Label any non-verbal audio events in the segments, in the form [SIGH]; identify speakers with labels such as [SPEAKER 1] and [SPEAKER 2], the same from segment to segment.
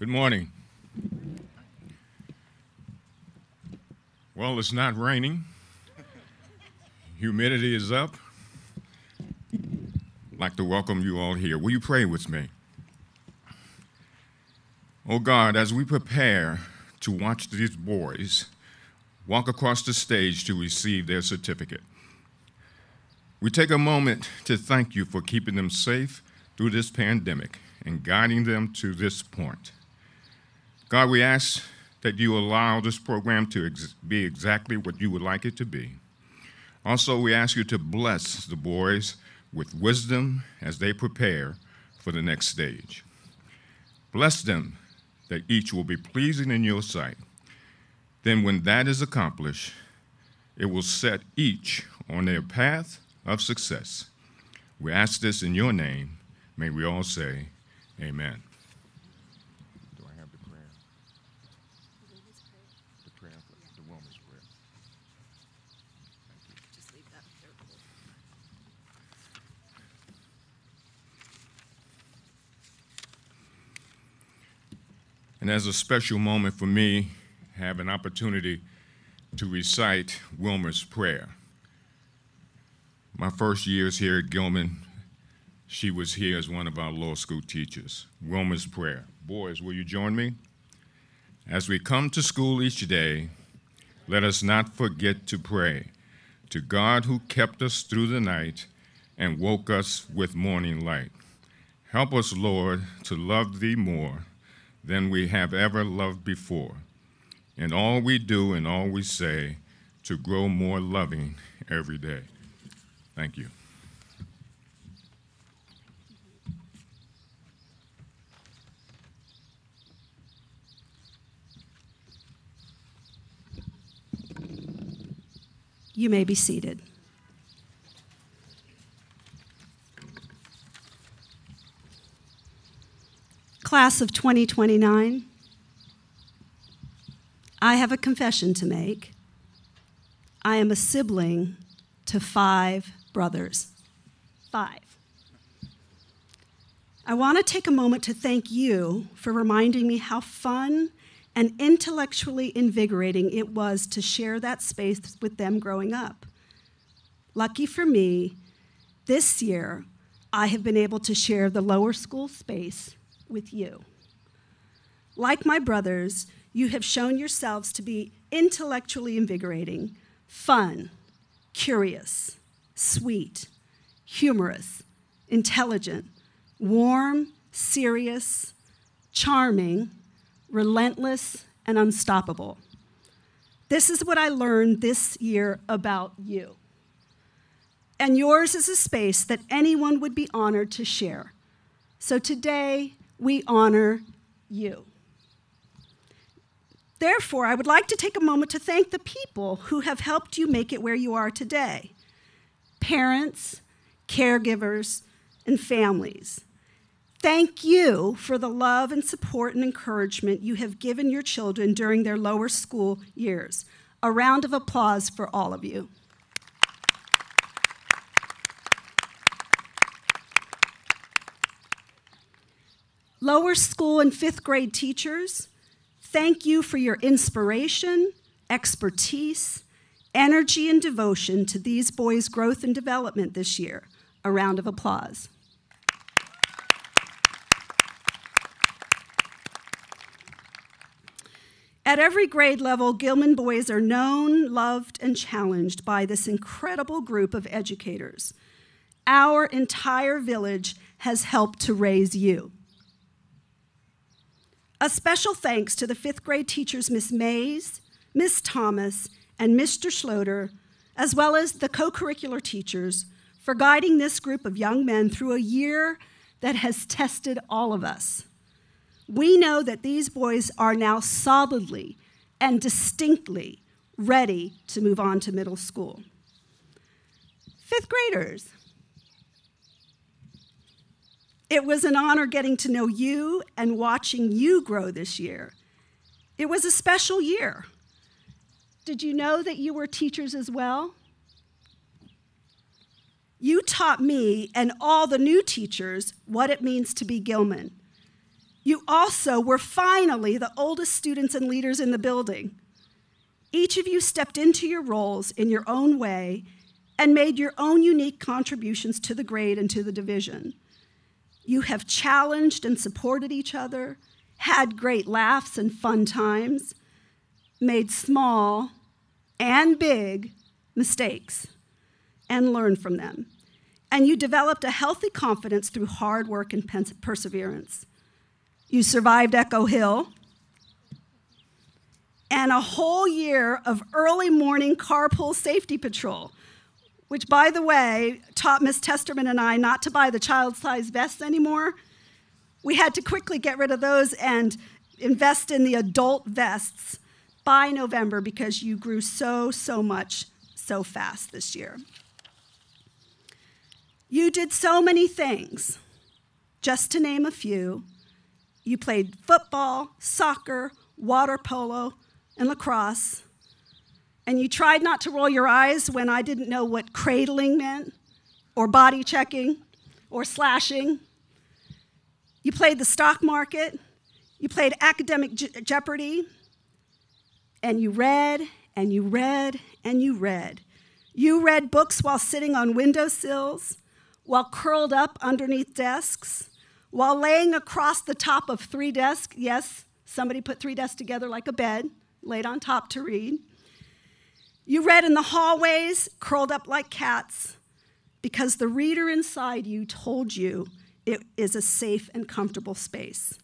[SPEAKER 1] Good morning. Well, it's not raining. Humidity is up. I'd like to welcome you all here. Will you pray with me? Oh God, as we prepare to watch these boys walk across the stage to receive their certificate, we take a moment to thank you for keeping them safe through this pandemic and guiding them to this point. God, we ask that you allow this program to ex- be exactly what you would like it to be. Also, we ask you to bless the boys with wisdom as they prepare for the next stage. Bless them that each will be pleasing in your sight. Then, when that is accomplished, it will set each on their path of success. We ask this in your name. May we all say, Amen. And as a special moment for me, have an opportunity to recite Wilmer's prayer. My first years here at Gilman, she was here as one of our law school teachers. Wilmer's prayer. Boys, will you join me? As we come to school each day, let us not forget to pray to God who kept us through the night and woke us with morning light. Help us, Lord, to love thee more than we have ever loved before. In all we do and all we say, to grow more loving every day. Thank you.
[SPEAKER 2] You may be seated. Class of 2029, I have a confession to make. I am a sibling to five brothers. Five. I want to take a moment to thank you for reminding me how fun and intellectually invigorating it was to share that space with them growing up. Lucky for me, this year I have been able to share the lower school space with you. Like my brothers, you have shown yourselves to be intellectually invigorating, fun, curious, sweet, humorous, intelligent, warm, serious, charming, relentless, and unstoppable. This is what I learned this year about you. And yours is a space that anyone would be honored to share. So today, we honor you. Therefore, I would like to take a moment to thank the people who have helped you make it where you are today parents, caregivers, and families. Thank you for the love and support and encouragement you have given your children during their lower school years. A round of applause for all of you. Lower school and fifth grade teachers, thank you for your inspiration, expertise, energy, and devotion to these boys' growth and development this year. A round of applause. At every grade level, Gilman boys are known, loved, and challenged by this incredible group of educators. Our entire village has helped to raise you. A special thanks to the fifth grade teachers, Miss Mays, Miss Thomas, and Mr. Schloter, as well as the co curricular teachers, for guiding this group of young men through a year that has tested all of us. We know that these boys are now solidly and distinctly ready to move on to middle school. Fifth graders, it was an honor getting to know you and watching you grow this year. It was a special year. Did you know that you were teachers as well? You taught me and all the new teachers what it means to be Gilman. You also were finally the oldest students and leaders in the building. Each of you stepped into your roles in your own way and made your own unique contributions to the grade and to the division. You have challenged and supported each other, had great laughs and fun times, made small and big mistakes, and learned from them. And you developed a healthy confidence through hard work and perseverance. You survived Echo Hill and a whole year of early morning carpool safety patrol, which, by the way, taught Miss Testerman and I not to buy the child size vests anymore. We had to quickly get rid of those and invest in the adult vests by November because you grew so, so much so fast this year. You did so many things. Just to name a few, you played football, soccer, water polo, and lacrosse. And you tried not to roll your eyes when I didn't know what cradling meant, or body checking, or slashing. You played the stock market. You played academic je- jeopardy. And you read, and you read, and you read. You read books while sitting on windowsills while curled up underneath desks, while laying across the top of three desks. Yes, somebody put three desks together like a bed, laid on top to read. You read in the hallways, curled up like cats, because the reader inside you told you it is a safe and comfortable space.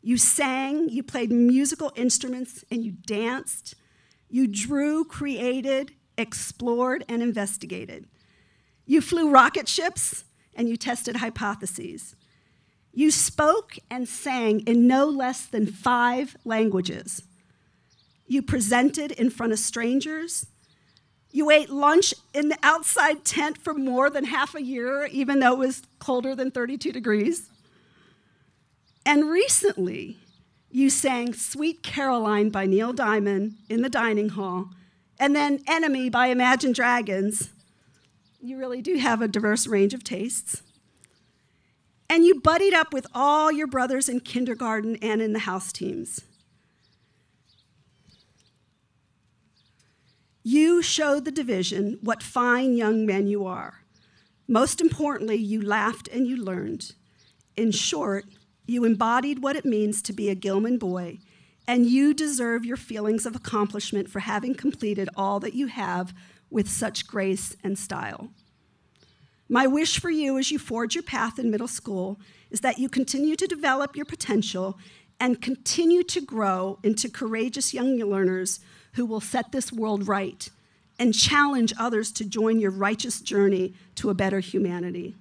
[SPEAKER 2] You sang, you played musical instruments, and you danced. You drew, created, explored, and investigated. You flew rocket ships and you tested hypotheses. You spoke and sang in no less than five languages. You presented in front of strangers. You ate lunch in the outside tent for more than half a year, even though it was colder than 32 degrees. And recently, you sang Sweet Caroline by Neil Diamond in the dining hall, and then Enemy by Imagine Dragons you really do have a diverse range of tastes. And you buddied up with all your brothers in kindergarten and in the house teams. You showed the division what fine young men you are. Most importantly, you laughed and you learned. In short, you embodied what it means to be a Gilman boy, and you deserve your feelings of accomplishment for having completed all that you have with such grace and style. My wish for you as you forge your path in middle school is that you continue to develop your potential and continue to grow into courageous young learners who will set this world right and challenge others to join your righteous journey to a better humanity.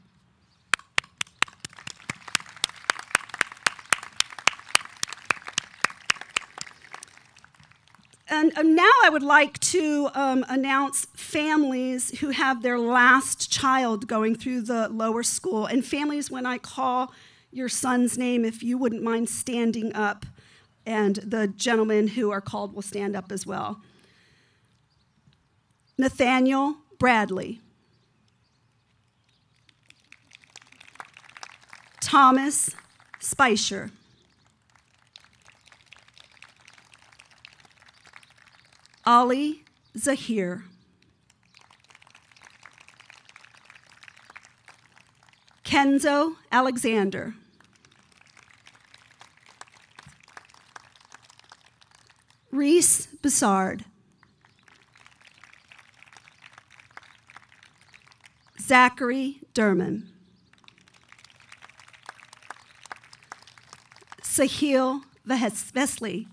[SPEAKER 2] And now I would like to um, announce families who have their last child going through the lower school. And families, when I call your son's name, if you wouldn't mind standing up, and the gentlemen who are called will stand up as well. Nathaniel Bradley. Thomas Spicer. Ali Zahir. Kenzo Alexander. Reese Bassard. Zachary Derman. Sahil Vesley.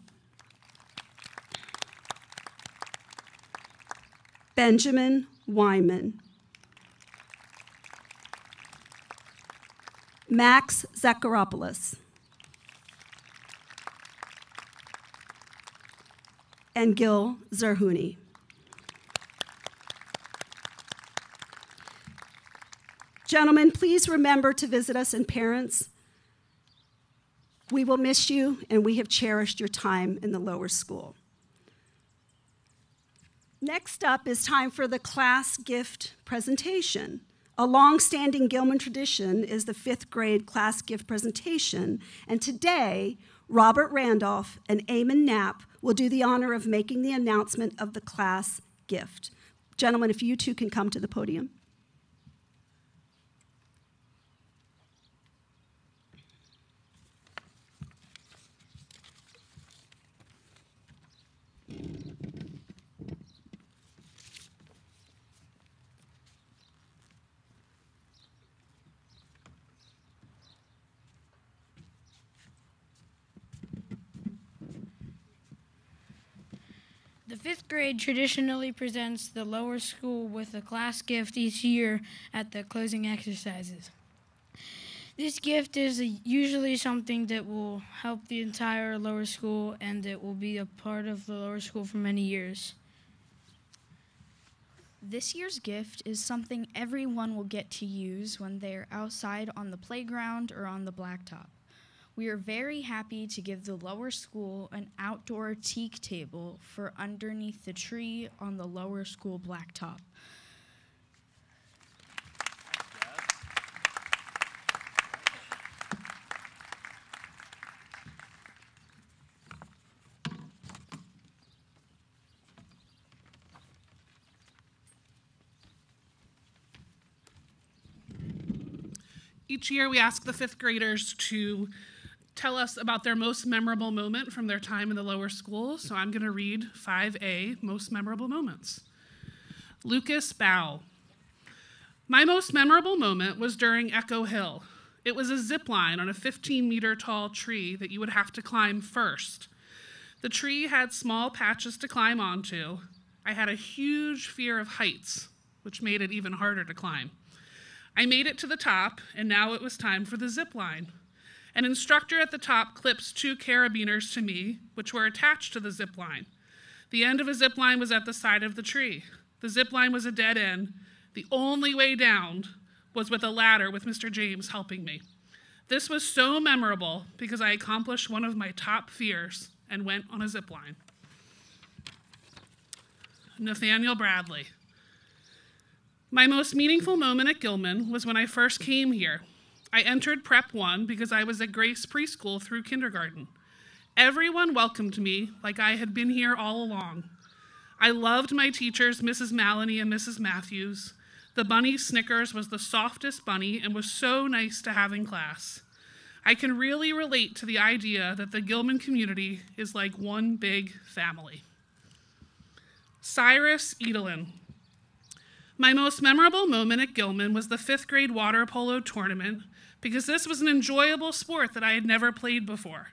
[SPEAKER 2] Benjamin Wyman. Max Zacharopoulos. And Gil Zerhuni. Gentlemen, please remember to visit us and parents. We will miss you, and we have cherished your time in the lower school. Next up is time for the class gift presentation. A long-standing Gilman tradition is the fifth grade class gift presentation, and today, Robert Randolph and Eamon Knapp will do the honor of making the announcement of the class gift. Gentlemen, if you two can come to the podium.
[SPEAKER 3] The fifth grade traditionally presents the lower school with a class gift each year at the closing exercises. This gift is usually something that will help the entire lower school and it will be a part of the lower school for many years.
[SPEAKER 4] This year's gift is something everyone will get to use when they're outside on the playground or on the blacktop. We are very happy to give the lower school an outdoor teak table for underneath the tree on the lower school blacktop.
[SPEAKER 5] Each year, we ask the fifth graders to tell us about their most memorable moment from their time in the lower school. So I'm going to read 5A, most memorable moments. Lucas Bow. My most memorable moment was during Echo Hill. It was a zip line on a 15 meter tall tree that you would have to climb first. The tree had small patches to climb onto. I had a huge fear of heights, which made it even harder to climb. I made it to the top, and now it was time for the zip line. An instructor at the top clips two carabiners to me, which were attached to the zip line. The end of a zip line was at the side of the tree. The zip line was a dead end. The only way down was with a ladder with Mr. James helping me. This was so memorable because I accomplished one of my top fears and went on a zip line. Nathaniel Bradley. My most meaningful moment at Gilman was when I first came here I entered Prep 1 because I was at Grace Preschool through kindergarten. Everyone welcomed me like I had been here all along. I loved my teachers, Mrs. Maloney and Mrs. Matthews. The bunny Snickers was the softest bunny and was so nice to have in class. I can really relate to the idea that the Gilman community is like one big family. Cyrus Edelin. My most memorable moment at Gilman was the fifth grade water polo tournament because this was an enjoyable sport that I had never played before.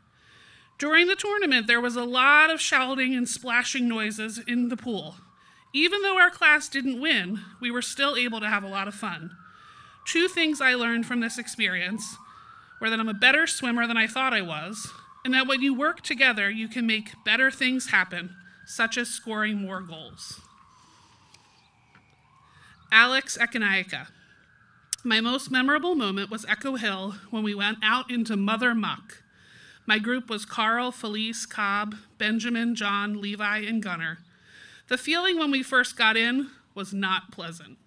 [SPEAKER 5] During the tournament, there was a lot of shouting and splashing noises in the pool. Even though our class didn't win, we were still able to have a lot of fun. Two things I learned from this experience were that I'm a better swimmer than I thought I was, and that when you work together, you can make better things happen, such as scoring more goals. Alex Ekanayake. My most memorable moment was Echo Hill when we went out into Mother Muck. My group was Carl, Felice, Cobb, Benjamin, John, Levi, and Gunner. The feeling when we first got in was not pleasant,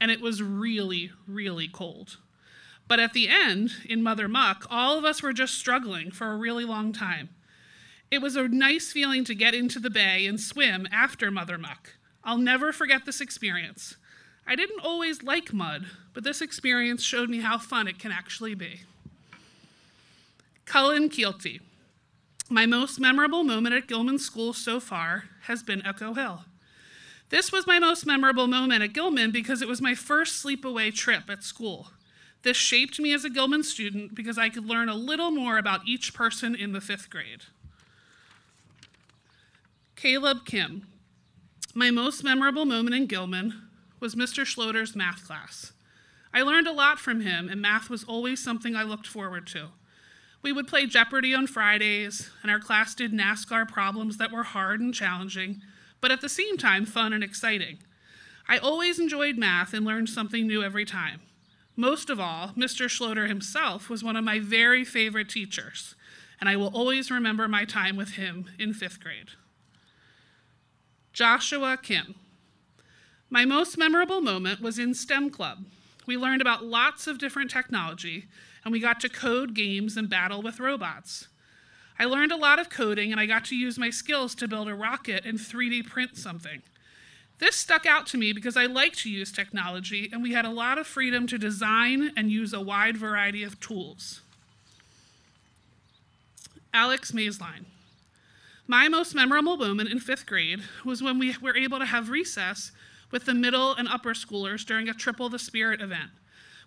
[SPEAKER 5] and it was really, really cold. But at the end, in Mother Muck, all of us were just struggling for a really long time. It was a nice feeling to get into the bay and swim after Mother Muck. I'll never forget this experience. I didn't always like mud, but this experience showed me how fun it can actually be. Cullen Keelty. My most memorable moment at Gilman School so far has been Echo Hill. This was my most memorable moment at Gilman because it was my first sleepaway trip at school. This shaped me as a Gilman student because I could learn a little more about each person in the fifth grade. Caleb Kim. My most memorable moment in Gilman was Mr. Schloter's math class. I learned a lot from him, and math was always something I looked forward to. We would play Jeopardy on Fridays, and our class did NASCAR problems that were hard and challenging, but at the same time fun and exciting. I always enjoyed math and learned something new every time. Most of all, Mr. Schloter himself was one of my very favorite teachers, and I will always remember my time with him in fifth grade. Joshua Kim. My most memorable moment was in STEM Club. We learned about lots of different technology, and we got to code games and battle with robots. I learned a lot of coding, and I got to use my skills to build a rocket and 3D print something. This stuck out to me because I like to use technology, and we had a lot of freedom to design and use a wide variety of tools. Alex Maisline. My most memorable moment in fifth grade was when we were able to have recess with the middle and upper schoolers during a Triple the Spirit event.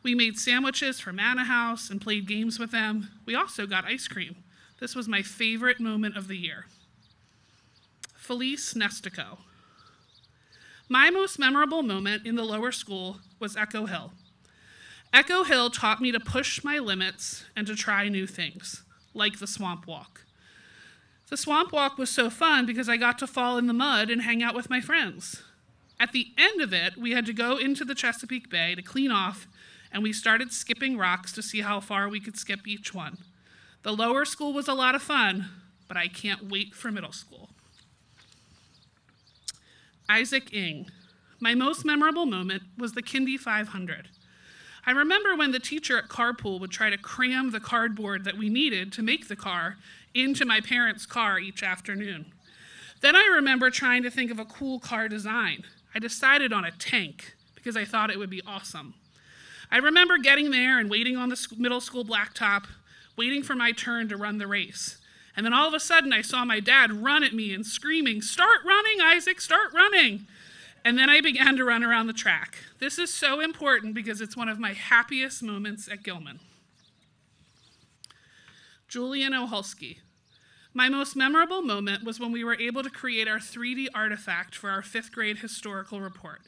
[SPEAKER 5] We made sandwiches for Manna House and played games with them. We also got ice cream. This was my favorite moment of the year. Felice Nestico. My most memorable moment in the lower school was Echo Hill. Echo Hill taught me to push my limits and to try new things, like the swamp walk. The swamp walk was so fun because I got to fall in the mud and hang out with my friends. At the end of it, we had to go into the Chesapeake Bay to clean off, and we started skipping rocks to see how far we could skip each one. The lower school was a lot of fun, but I can't wait for middle school. Isaac Ing. My most memorable moment was the Kindy 500. I remember when the teacher at carpool would try to cram the cardboard that we needed to make the car into my parents' car each afternoon. Then I remember trying to think of a cool car design. I decided on a tank because I thought it would be awesome. I remember getting there and waiting on the middle school blacktop, waiting for my turn to run the race. And then all of a sudden, I saw my dad run at me and screaming, Start running, Isaac, start running. And then I began to run around the track. This is so important because it's one of my happiest moments at Gilman. Julian Oholsky. My most memorable moment was when we were able to create our 3D artifact for our fifth grade historical report.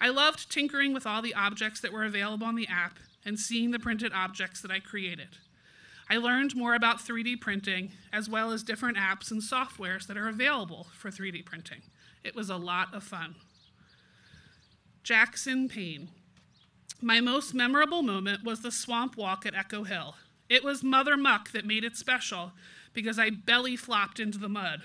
[SPEAKER 5] I loved tinkering with all the objects that were available on the app and seeing the printed objects that I created. I learned more about 3D printing as well as different apps and softwares that are available for 3D printing. It was a lot of fun. Jackson Payne. My most memorable moment was the swamp walk at Echo Hill. It was Mother Muck that made it special because I belly flopped into the mud.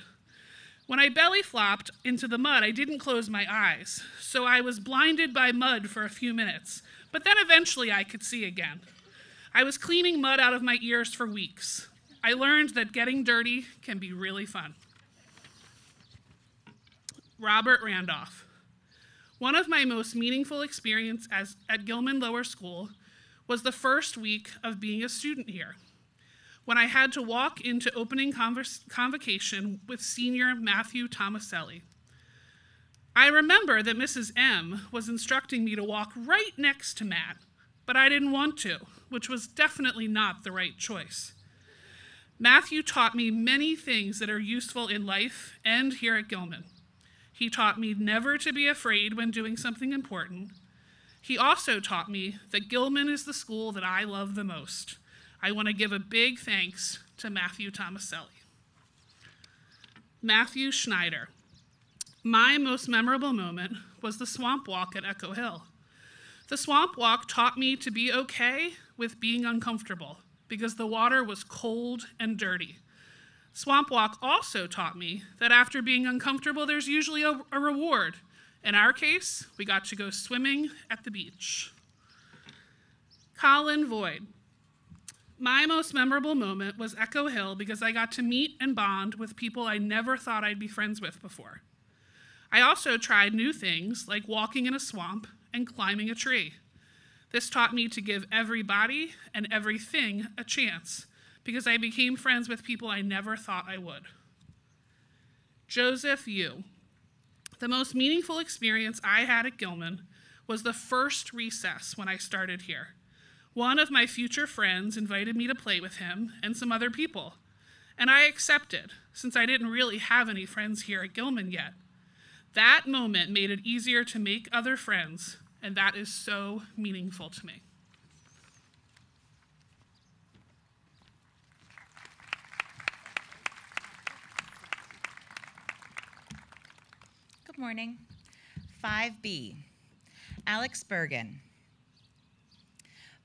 [SPEAKER 5] When I belly flopped into the mud, I didn't close my eyes, so I was blinded by mud for a few minutes, but then eventually I could see again. I was cleaning mud out of my ears for weeks. I learned that getting dirty can be really fun. Robert Randolph. One of my most meaningful experiences at Gilman Lower School was the first week of being a student here, when I had to walk into opening convers- convocation with senior Matthew Tomaselli. I remember that Mrs. M was instructing me to walk right next to Matt, but I didn't want to which was definitely not the right choice. Matthew taught me many things that are useful in life and here at Gilman. He taught me never to be afraid when doing something important. He also taught me that Gilman is the school that I love the most. I want to give a big thanks to Matthew Tomaselli. Matthew Schneider. My most memorable moment was the swamp walk at Echo Hill. The swamp walk taught me to be okay with being uncomfortable because the water was cold and dirty. Swamp Walk also taught me that after being uncomfortable, there's usually a, a, reward. In our case, we got to go swimming at the beach. Colin Void. My most memorable moment was Echo Hill because I got to meet and bond with people I never thought I'd be friends with before. I also tried new things like walking in a swamp and climbing a tree. This taught me to give everybody and everything a chance because I became friends with people I never thought I would. Joseph Yu. The most meaningful experience I had at Gilman was the first recess when I started here. One of my future friends invited me to play with him and some other people, and I accepted since I didn't really have any friends here at Gilman yet. That moment made it easier to make other friends, and that is so meaningful to me.
[SPEAKER 6] Good morning. 5B, Alex Bergen.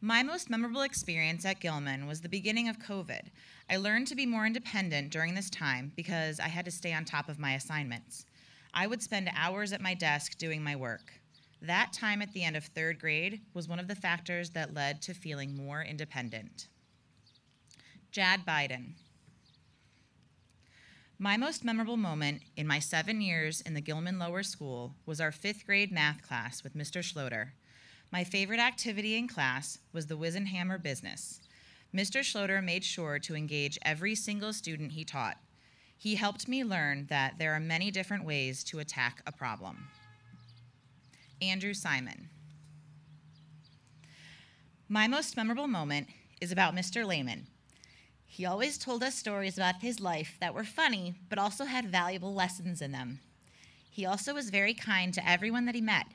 [SPEAKER 6] My most memorable experience at Gilman was the beginning of COVID. I learned to be more independent during this time because I had to stay on top of my assignments. I would spend hours at my desk doing my work. That time at the end of third grade was one of the factors that led to feeling more independent. Jad Biden. My most memorable moment in my seven years in the Gilman Lower School was our fifth grade math class with Mr. Schloter. My favorite activity in class was the Wisenhammer business. Mr. Schloter made sure to engage every single student he taught. He helped me learn that there are many different ways to attack a problem. Andrew Simon. My most memorable moment is about Mr. Lehman. He always told us stories about his life that were funny, but also had valuable lessons in them. He also was very kind to everyone that he met,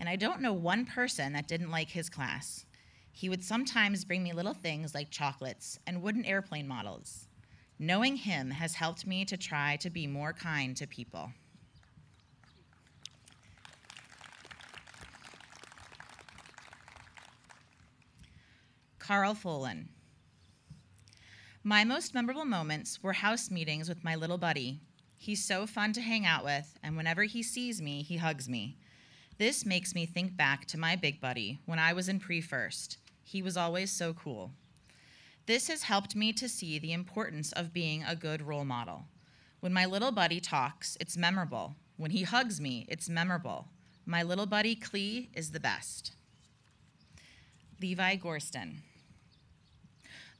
[SPEAKER 6] and I don't know one person that didn't like his class. He would sometimes bring me little things like chocolates and wooden airplane models. Knowing him has helped me to try to be more kind to people. Carl Folan. My most memorable moments were house meetings with my little buddy. He's so fun to hang out with, and whenever he sees me, he hugs me. This makes me think back to my big buddy when I was in pre first. He was always so cool. This has helped me to see the importance of being a good role model. When my little buddy talks, it's memorable. When he hugs me, it's memorable. My little buddy Clee is the best. Levi Gorston.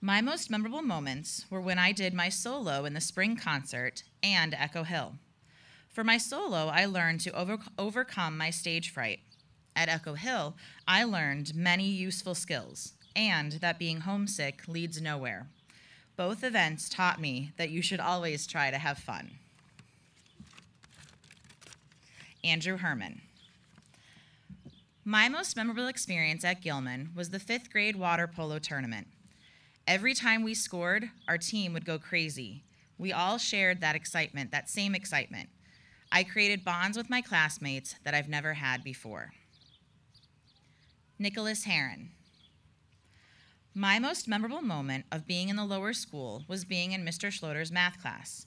[SPEAKER 6] My most memorable moments were when I did my solo in the spring concert and Echo Hill. For my solo, I learned to over- overcome my stage fright. At Echo Hill, I learned many useful skills and that being homesick leads nowhere. Both events taught me that you should always try to have fun. Andrew Herman. My most memorable experience at Gilman was the fifth grade water polo tournament. Every time we scored, our team would go crazy. We all shared that excitement, that same excitement. I created bonds with my classmates that I've never had before. Nicholas Heron. My most memorable moment of being in the lower school was being in Mr. Schloter's math class.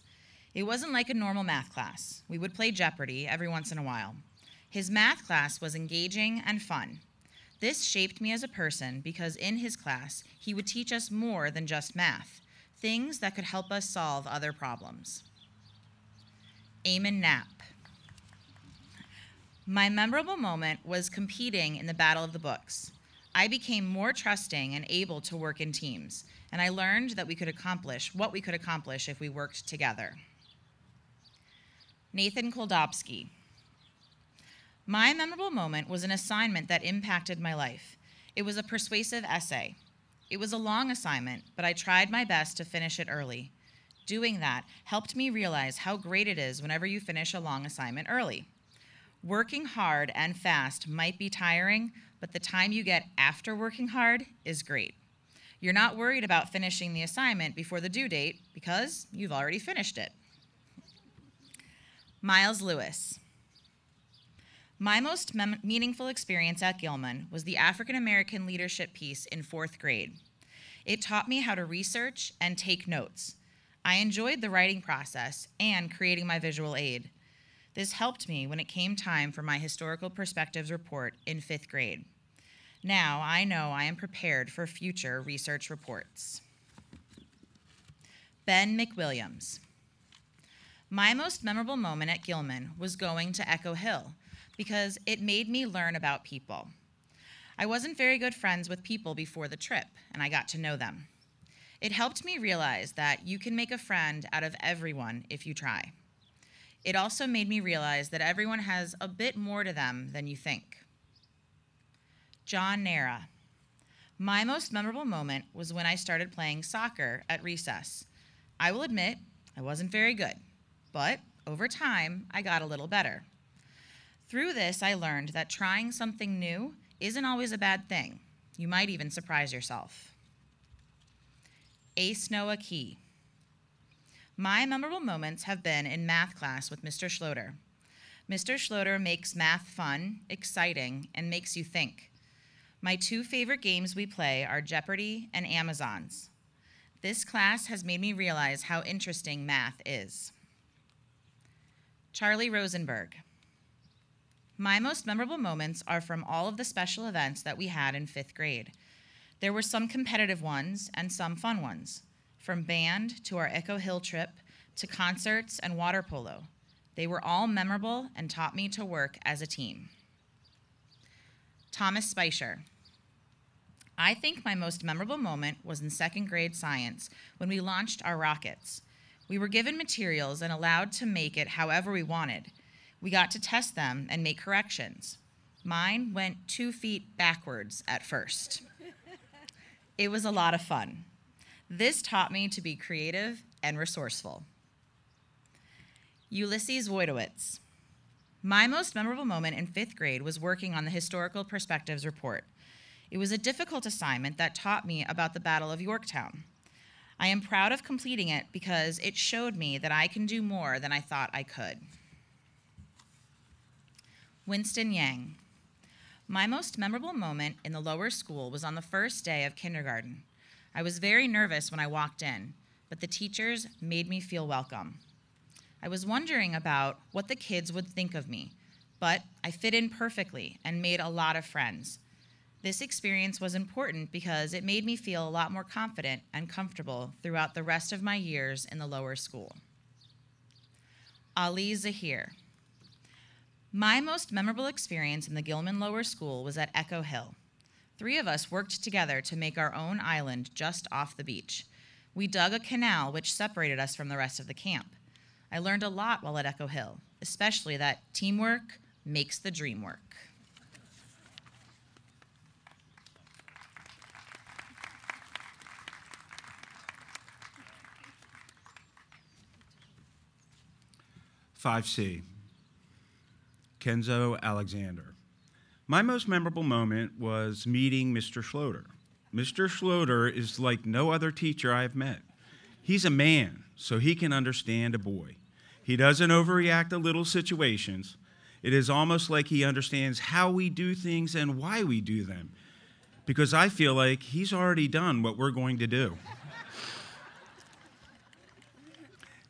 [SPEAKER 6] It wasn't like a normal math class. We would play Jeopardy every once in a while. His math class was engaging and fun. This shaped me as a person because in his class, he would teach us more than just math, things that could help us solve other problems. Eamon Knapp. My memorable moment was competing in the Battle of the Books. I became more trusting and able to work in teams, and I learned that we could accomplish what we could accomplish if we worked together. Nathan Koldovsky. My memorable moment was an assignment that impacted my life. It was a persuasive essay. It was a long assignment, but I tried my best to finish it early. Doing that helped me realize how great it is whenever you finish a long assignment early. Working hard and fast might be tiring, but the time you get after working hard is great. You're not worried about finishing the assignment before the due date because you've already finished it. Miles Lewis. My most meaningful experience at Gilman was the African American leadership piece in fourth grade. It taught me how to research and take notes. I enjoyed the writing process and creating my visual aid. This helped me when it came time for my historical perspectives report in fifth grade. Now I know I am prepared for future research reports. Ben McWilliams. My most memorable moment at Gilman was going to Echo Hill because it made me learn about people. I wasn't very good friends with people before the trip, and I got to know them. It helped me realize that you can make a friend out of everyone if you try. It also made me realize that everyone has a bit more to them than you think. John Nara. My most memorable moment was when I started playing soccer at recess. I will admit, I wasn't very good, but over time, I got a little better. Through this, I learned that trying something new isn't always a bad thing. You might even surprise yourself. Ace Noah Key. My memorable moments have been in math class with Mr. Schloter. Mr. Schloter makes math fun, exciting, and makes you think. My two favorite games we play are Jeopardy and Amazons. This class has made me realize how interesting math is. Charlie Rosenberg. My most memorable moments are from all of the special events that we had in fifth grade. There were some competitive ones and some fun ones, from band to our Echo Hill trip to concerts and water polo. They were all memorable and taught me to work as a team. Thomas Spicer. I think my most memorable moment was in second grade science when we launched our rockets. We were given materials and allowed to make it however we wanted. We got to test them and make corrections. Mine went two feet backwards at first. It was a lot of fun. This taught me to be creative and resourceful. Ulysses Wojtowicz. My most memorable moment in fifth grade was working on the Historical Perspectives Report. It was a difficult assignment that taught me about the Battle of Yorktown. I am proud of completing it because it showed me that I can do more than I thought I could. Winston Yang. My most memorable moment in the lower school was on the first day of kindergarten. I was very nervous when I walked in, but the teachers made me feel welcome. I was wondering about what the kids would think of me, but I fit in perfectly and made a lot of friends. This experience was important because it made me feel a lot more confident and comfortable throughout the rest of my years in the lower school. Ali Zahir. My most memorable experience in the Gilman Lower School was at Echo Hill. Three of us worked together to make our own island just off the beach. We dug a canal which separated us from the rest of the camp. I learned a lot while at Echo Hill, especially that teamwork makes the dream work.
[SPEAKER 7] Five C. Kenzo Alexander. My most memorable moment was meeting Mr. Schloter. Mr. Schloter is like no other teacher I've met. He's a man, so he can understand a boy. He doesn't overreact to little situations. It is almost like he understands how we do things and why we do them, because I feel like he's already done what we're going to do.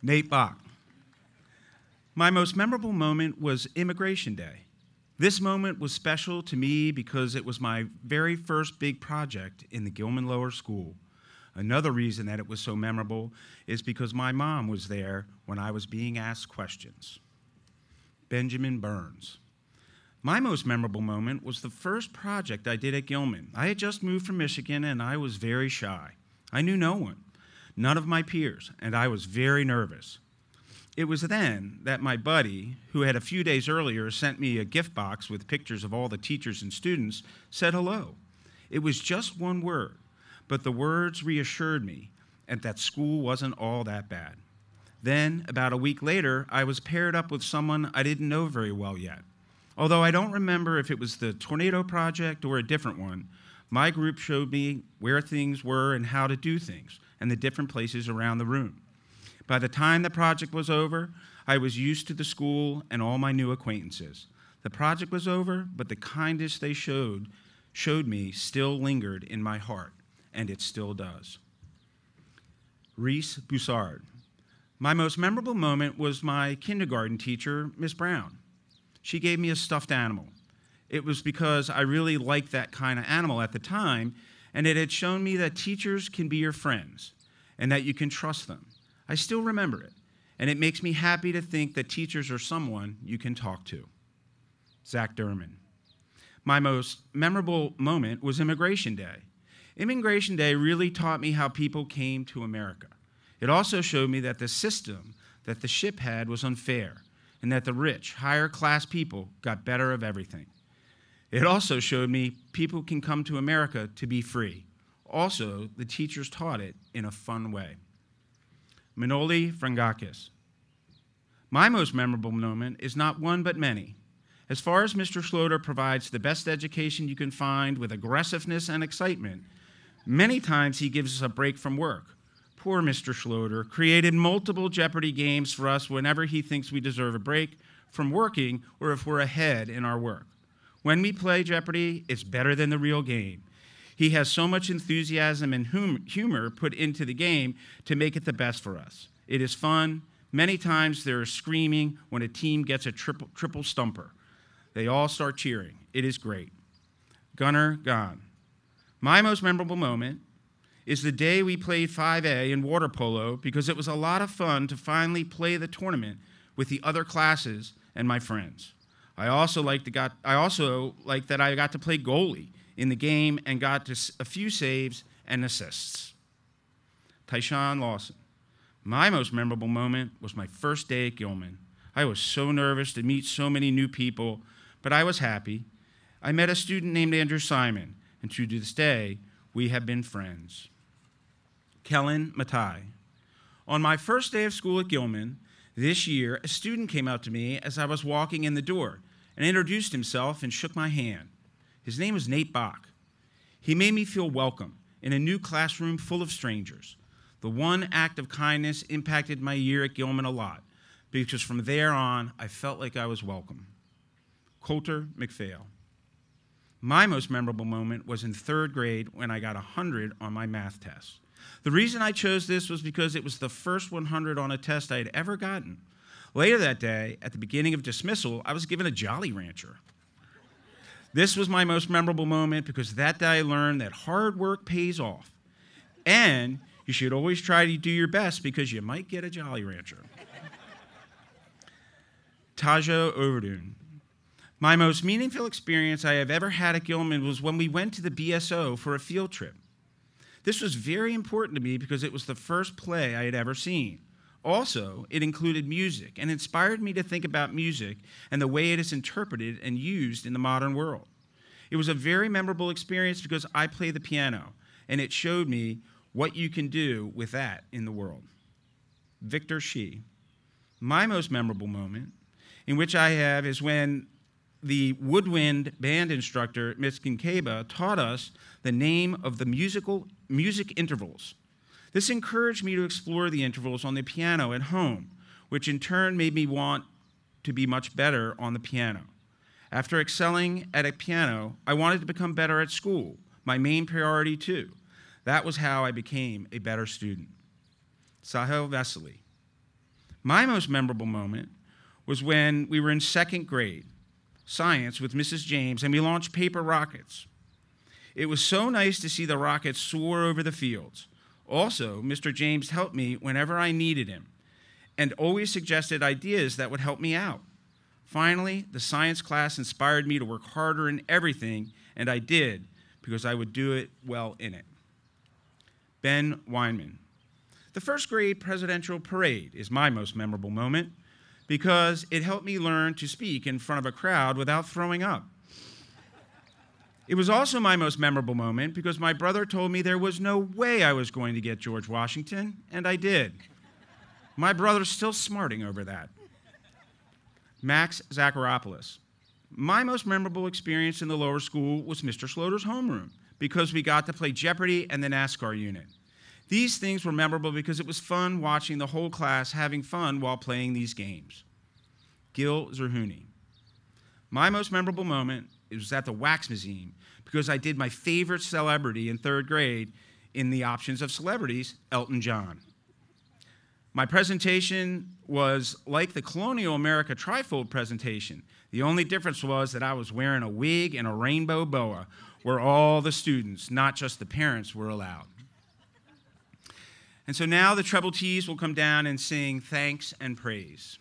[SPEAKER 7] Nate Bach. My most memorable moment was Immigration Day. This moment was special to me because it was my very first big project in the Gilman Lower School. Another reason that it was so memorable is because my mom was there when I was being asked questions. Benjamin Burns. My most memorable moment was the first project I did at Gilman. I had just moved from Michigan and I was very shy. I knew no one, none of my peers, and I was very nervous. It was then that my buddy, who had a few days earlier sent me a gift box with pictures of all the teachers and students, said hello. It was just one word, but the words reassured me and that school wasn't all that bad. Then, about a week later, I was paired up with someone I didn't know very well yet. Although I don't remember if it was the Tornado Project or a different one, my group showed me where things were and how to do things, and the different places around the room. By the time the project was over, I was used to the school and all my new acquaintances. The project was over, but the kindness they showed showed me still lingered in my heart, and it still does. Reese Boussard. My most memorable moment was my kindergarten teacher, Miss Brown. She gave me a stuffed animal. It was because I really liked that kind of animal at the time, and it had shown me that teachers can be your friends and that you can trust them. I still remember it, and it makes me happy to think that teachers are someone you can talk to. Zach Durman. My most memorable moment was Immigration Day. Immigration Day really taught me how people came to America. It also showed me that the system that the ship had was unfair and that the rich, higher class people got better of everything. It also showed me people can come to America to be free. Also, the teachers taught it in a fun way. Manoli Frangakis. My most memorable moment is not one but many. As far as Mr. Schloter provides the best education you can find with aggressiveness and excitement, many times he gives us a break from work. Poor Mr. Schloter created multiple Jeopardy games for us whenever he thinks we deserve a break from working or if we're ahead in our work. When we play Jeopardy, it's better than the real game. He has so much enthusiasm and hum- humor put into the game to make it the best for us. It is fun. Many times there is screaming when a team gets a triple, triple stumper. They all start cheering. It is great. Gunner gone. My most memorable moment is the day we played 5A in water polo because it was a lot of fun to finally play the tournament with the other classes and my friends. I also got I also like that I got to play goalie in the game and got to a few saves and assists. Tyshawn Lawson. My most memorable moment was my first day at Gilman. I was so nervous to meet so many new people, but I was happy. I met a student named Andrew Simon, and to this day, we have been friends. Kellen Matai. On my first day of school at Gilman, this year, a student came up to me as I was walking in the door and introduced himself and shook my hand. His name was Nate Bach. He made me feel welcome in a new classroom full of strangers. The one act of kindness impacted my year at Gilman a lot because from there on, I felt like I was welcome. Coulter McPhail. My most memorable moment was in third grade when I got 100 on my math test. The reason I chose this was because it was the first 100 on a test I had ever gotten. Later that day, at the beginning of dismissal, I was given a Jolly Rancher. This was my most memorable moment because that day I learned that hard work pays off. And you should always try to do your best because you might get a Jolly Rancher. Tajo Overdune. My most meaningful experience I have ever had at Gilman was when we went to the BSO for a field trip. This was very important to me because it was the first play I had ever seen. Also, it included music and inspired me to think about music and the way it is interpreted and used in the modern world. It was a very memorable experience because I play the piano, and it showed me what you can do with that in the world. Victor Shi. My most memorable moment, in which I have, is when the woodwind band instructor, Ms. Kinkeba, taught us the name of the musical music intervals. This encouraged me to explore the intervals on the piano at home, which in turn made me want to be much better on the piano. After excelling at a piano, I wanted to become better at school, my main priority too. That was how I became a better student. Sahel Vesely. My most memorable moment was when we were in second grade, science, with Mrs. James, and we launched paper rockets. It was so nice to see the rockets soar over the fields. Also, Mr. James helped me whenever I needed him and always suggested ideas that would help me out. Finally, the science class inspired me to work harder in everything, and I did because I would do it well in it. Ben Weinman. The first grade presidential parade is my most memorable moment because it helped me learn to speak in front of a crowd without throwing up. It was also my most memorable moment because my brother told me there was no way I was going to get George Washington, and I did. My brother's still smarting over that. Max Zacharopoulos. My most memorable experience in the lower school was Mr. Schloter's homeroom because we got to play Jeopardy and the NASCAR unit. These things were memorable because it was fun watching the whole class having fun while playing these games. Gil Zerhuni. My most memorable moment was at the Wax Museum because I did my favorite celebrity in third grade in the options of celebrities, Elton John. My presentation was like the Colonial America Trifold presentation. The only difference was that I was wearing a wig and a rainbow boa, where all the students, not just the parents, were allowed. And so now the treble T's will come down and sing thanks and praise.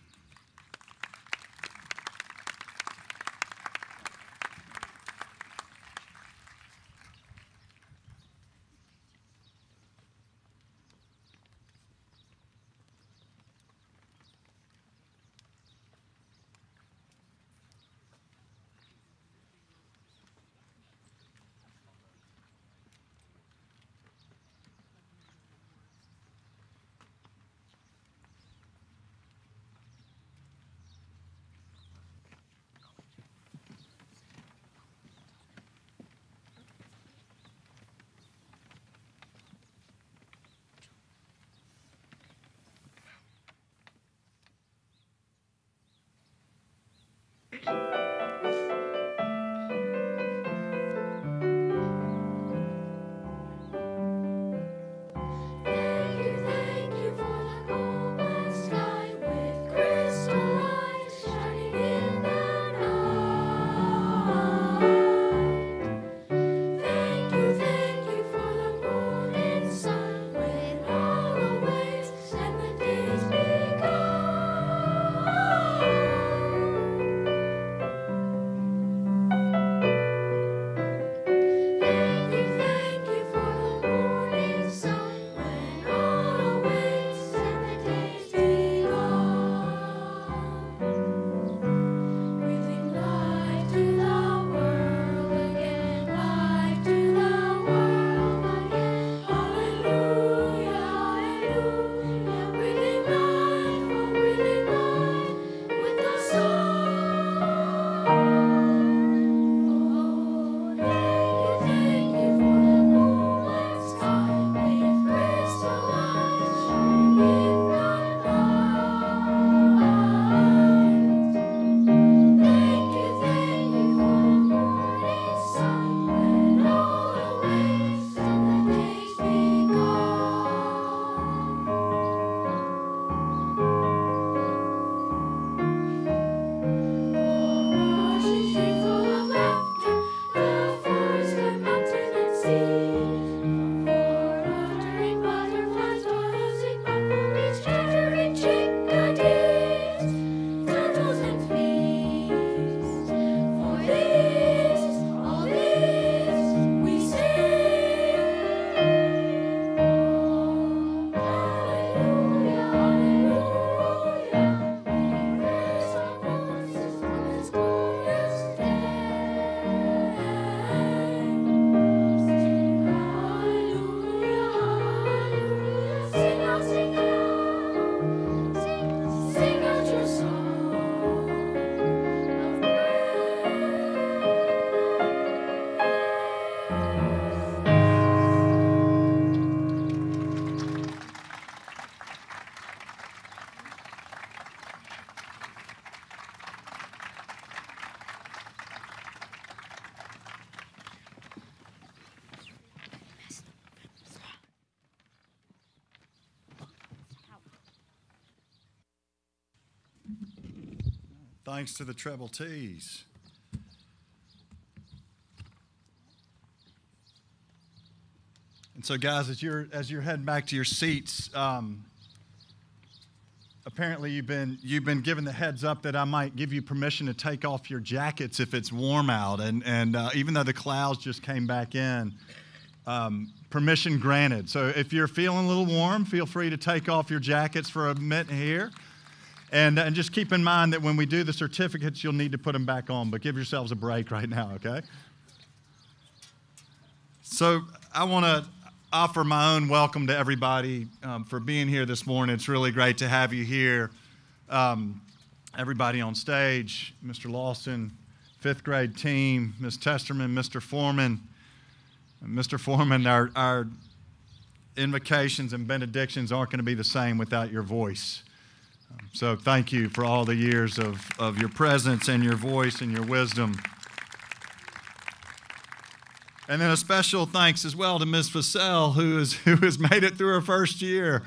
[SPEAKER 8] Thanks to the Treble T's. And so, guys, as you're as you're heading back to your seats, um, apparently you've been you've been given the heads up that I might give you permission to take off your jackets if it's warm out, and and uh, even though the clouds just came back in, um, permission granted. So if you're feeling a little warm, feel free to take off your jackets for a minute here. And, and just keep in mind that when we do the certificates, you'll need to put them back on, but give yourselves a break right now, okay? So I want to offer my own welcome to everybody um, for being here this morning. It's really great to have you here. Um, everybody on stage, Mr. Lawson, fifth grade team, Ms. Testerman, Mr. Foreman. Mr. Foreman, our, our invocations and benedictions aren't going to be the same without your voice. So thank you for all the years of, of your presence and your voice and your wisdom. And then a special thanks as well to Ms. Fassell, who, is, [LAUGHS] who has made it through her first year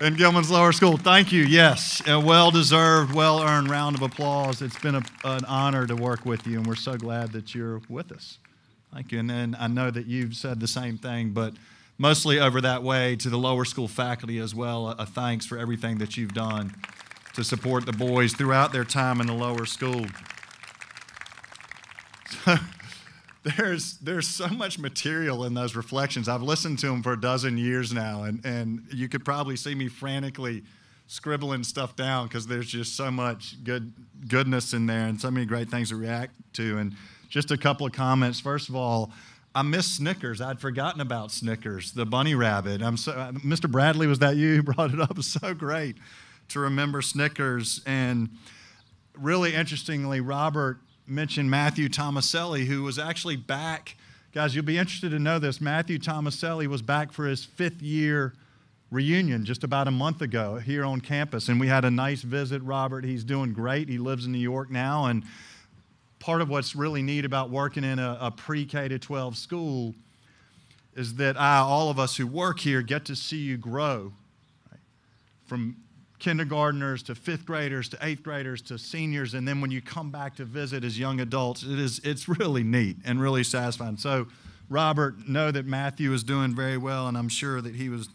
[SPEAKER 8] in Gilman's Lower School. Thank you. Yes, a well deserved, well earned round of applause. It's been a, an honor to work with you, and we're so glad that you're with us. Thank you. And then I know that you've said the same thing, but mostly over that way to the lower school faculty as well, a, thanks for everything that you've done to support the boys throughout their time in the lower school. [LAUGHS] there's there's so much material in those reflections. I've listened to them for a dozen years now, and, and you could probably see me frantically scribbling stuff down because there's just so much good goodness in there and so many great things to react to. And just a couple of comments. First of all, I miss Snickers. I'd forgotten about Snickers, the bunny rabbit. I'm so, uh, Mr. Bradley, was that you who [LAUGHS] brought it up? So great to remember Snickers. And really interestingly, Robert mentioned Matthew Tomaselli, who was actually back. Guys, you'll be interested to know this. Matthew Tomaselli was back for his fifth year reunion just about a month ago here on campus. And we had a nice visit, Robert. He's doing great. He lives in New York now. And part of what's really neat about working in a, a pre K to 12 school is that I, all of us who work here, get to see you grow right? from kindergartners to fifth graders to eighth graders to seniors. And then when you come back to visit as young adults, it is, it's really neat and really satisfying. So, Robert, know that Matthew is doing very well, and I'm sure that he was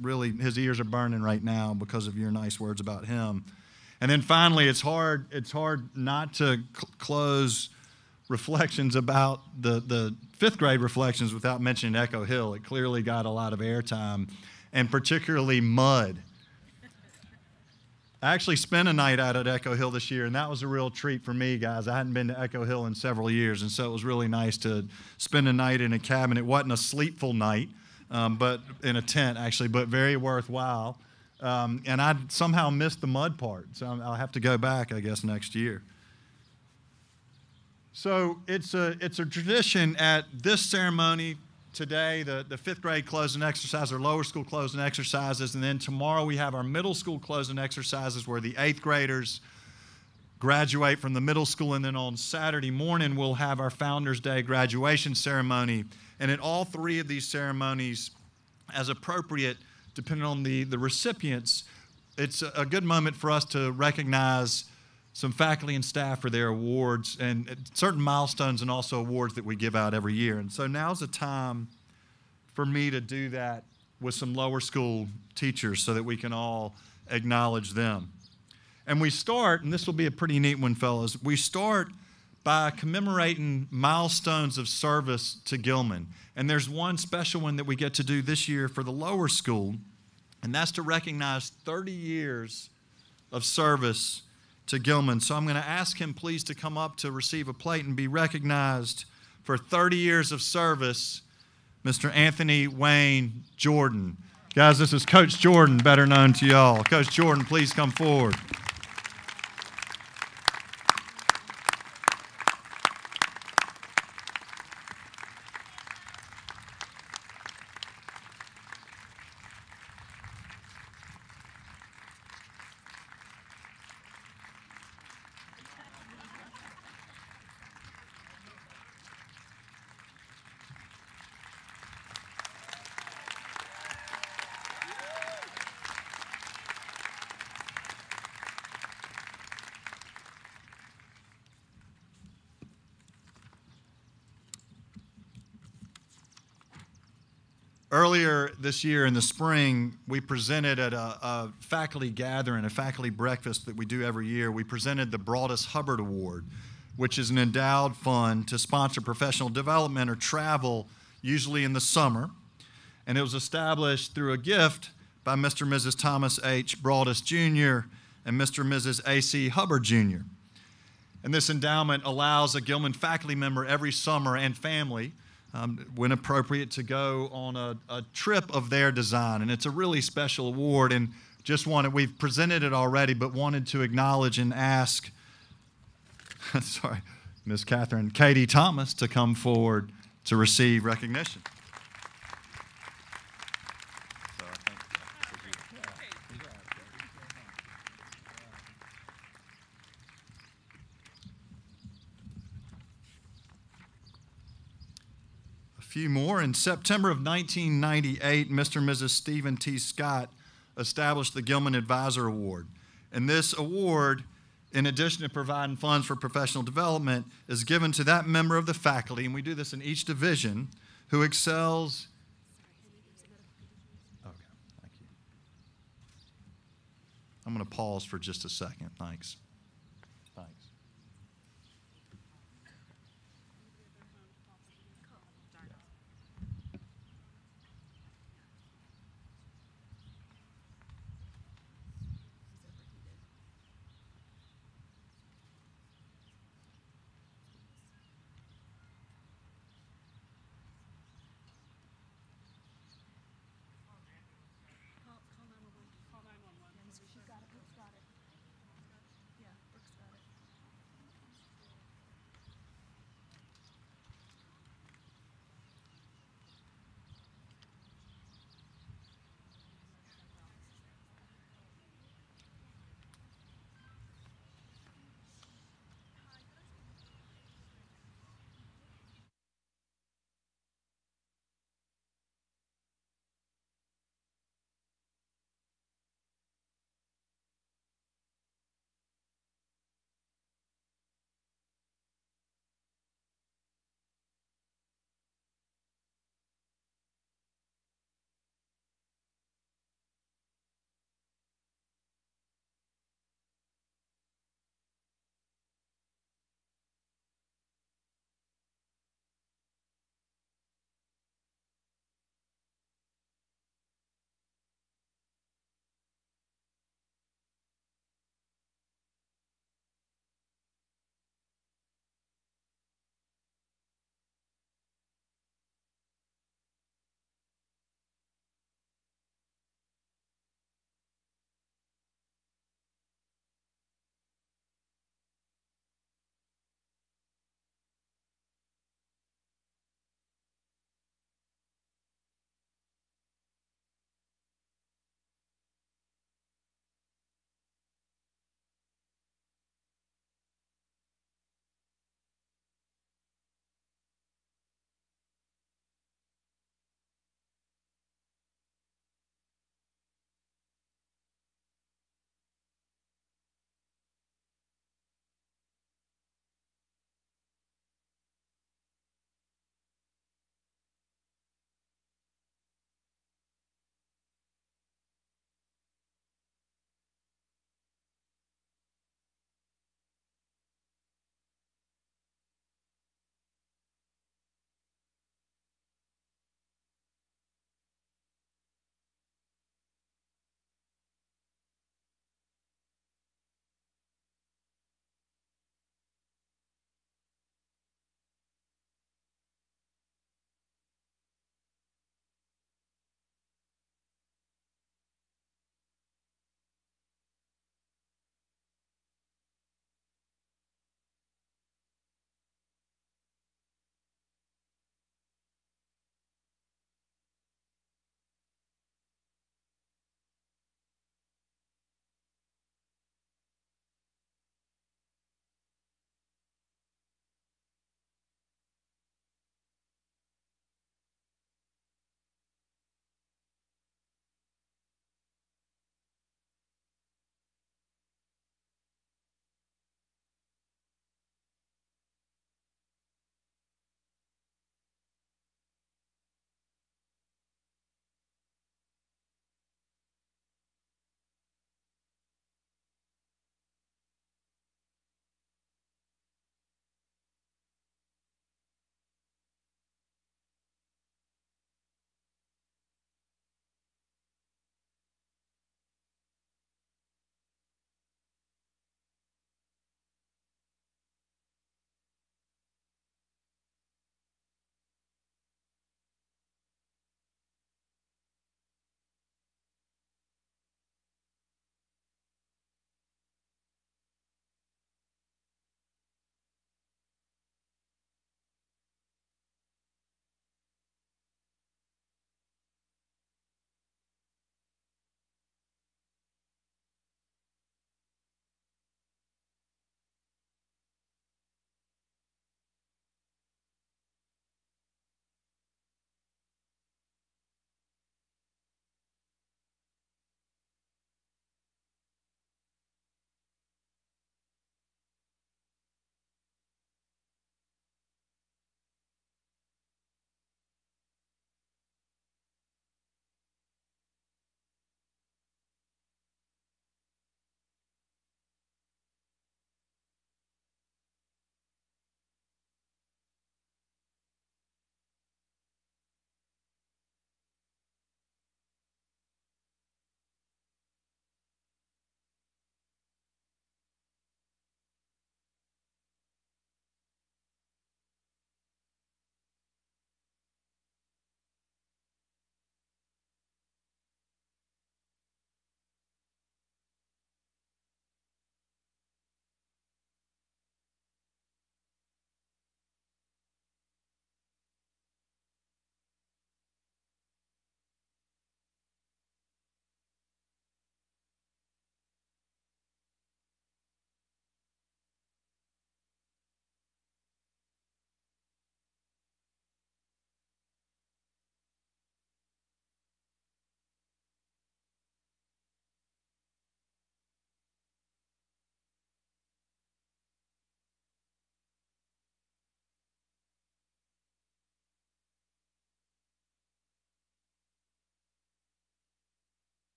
[SPEAKER 8] really, his ears are burning right now because of your nice words about him. And then finally, it's hard, it's hard not to cl- close reflections about the, the fifth grade reflections without mentioning Echo Hill. It clearly got a lot of airtime, and particularly mud. I actually spent a night out at Echo Hill this year, and that was a real treat for me, guys. I hadn't been to Echo Hill in several years, and so it was really nice to spend a night in a cabin. It wasn't a sleepful night, um, but in a tent, actually, but very worthwhile. Um, and I somehow missed the mud part, so I'll have to go back, I guess, next year. So it's a, it's a tradition at this ceremony today, the, the fifth grade closing exercise, our lower school closing exercises, and then tomorrow we have our middle school closing exercises where the eighth graders graduate from the middle school, and then on Saturday morning we'll have our Founders Day graduation ceremony. And at all three of these ceremonies, as appropriate, depending on the, the recipients, it's a good moment for us to recognize some faculty and staff for their awards and certain milestones and also awards that we give out every year. And so now's the time for me to do that with some lower school teachers so that we can all acknowledge them. And we start, and this will be a pretty neat one, fellas. We start by commemorating milestones of service to Gilman. And there's one special one that we get to do this year for the lower school, and that's to recognize 30 years of service to Gilman. So I'm going to ask him, please, to come up to receive a plate and be recognized for 30 years of service, Mr. Anthony Wayne Jordan. Guys, this is Coach Jordan, better known to y'all. Coach Jordan, please come forward. This year in the spring, we presented at a, a, faculty gathering, a faculty breakfast that we do every year. We presented the Broadus Hubbard Award, which is an endowed fund to sponsor professional development or travel, usually in the summer. And it was established through a gift by Mr. and Mrs. Thomas H. Broadus Jr. and Mr. and Mrs. A.C. Hubbard Jr. And this endowment allows a Gilman faculty member every summer and family um, when appropriate, to go on a, a, trip of their design. And it's a really special award. And just wanted, we've presented it already, but wanted to acknowledge and ask, [LAUGHS] sorry, Ms. Catherine Katie Thomas to come forward to receive recognition. Few more. In September of 1998, Mr. and Mrs. Stephen T. Scott established the Gilman Advisor Award. And this award, in addition to providing funds for professional development, is given to that member of the faculty, and we do this in each division, who excels. Okay, thank you. I'm going to pause for just a second. Thanks.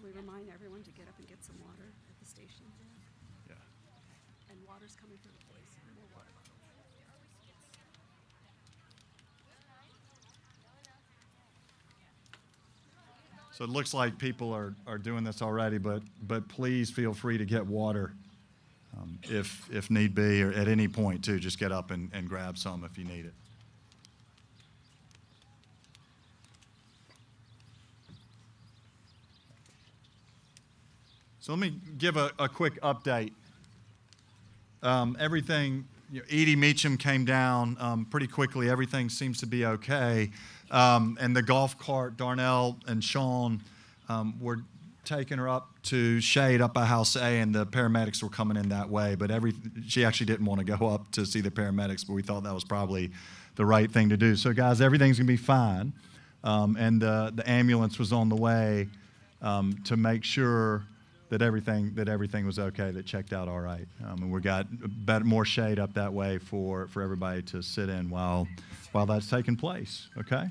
[SPEAKER 2] Should we remind everyone to get up and get some water at the station?
[SPEAKER 8] Yeah.
[SPEAKER 2] And water's coming for the boys. More water.
[SPEAKER 8] So it looks like people are, are doing this already, but, but please feel free to get water um, if, if need be, or at any point too. Just get up and, and grab some if you need it. So let me give a, a quick update. Um, everything, you know, Edie Meacham came down um, pretty quickly. Everything seems to be okay. Um, and the golf cart, Darnell and Sean um, were taking her up to shade up by House A, and the paramedics were coming in that way. But every she actually didn't want to go up to see the paramedics, but we thought that was probably the right thing to do. So, guys, everything's gonna be fine. Um, and the, the ambulance was on the way um, to make sure that everything that everything was okay, that checked out all right. Um, and we got better, more shade up that way for, for everybody to sit in while while that's taking place. Okay.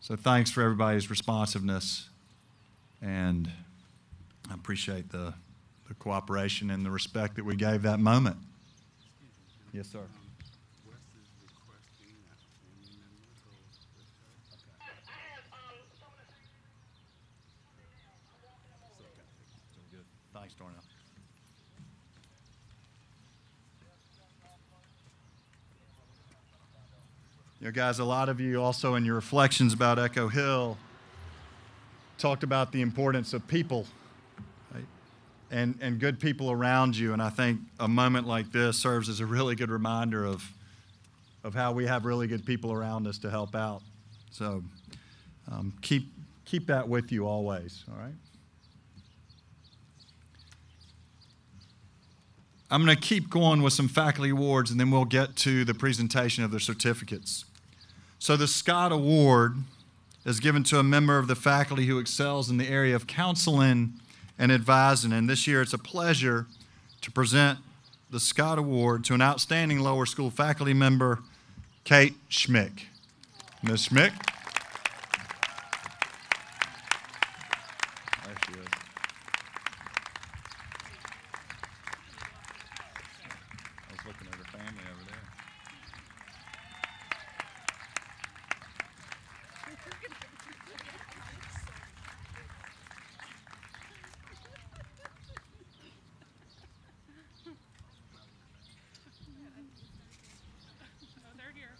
[SPEAKER 8] So thanks for everybody's responsiveness, and I appreciate the the cooperation and the respect that we gave that moment. Yes, sir. Thanks, Darnell. You know, guys, a lot of you also in your reflections about Echo Hill talked about the importance of people right? and, and good people around you. And I think a moment like this serves as a really good reminder of, of how we have really good people around us to help out. So um, keep, keep that with you always, all right? I'm going to keep going with some faculty awards and then we'll get to the presentation of the certificates. So, the Scott Award is given to a member of the faculty who excels in the area of counseling and advising. And this year it's a pleasure to present the Scott Award to an outstanding lower school faculty member, Kate Schmick. Ms. Schmick. There she is. I was looking at her family over there.
[SPEAKER 5] Oh, they're here.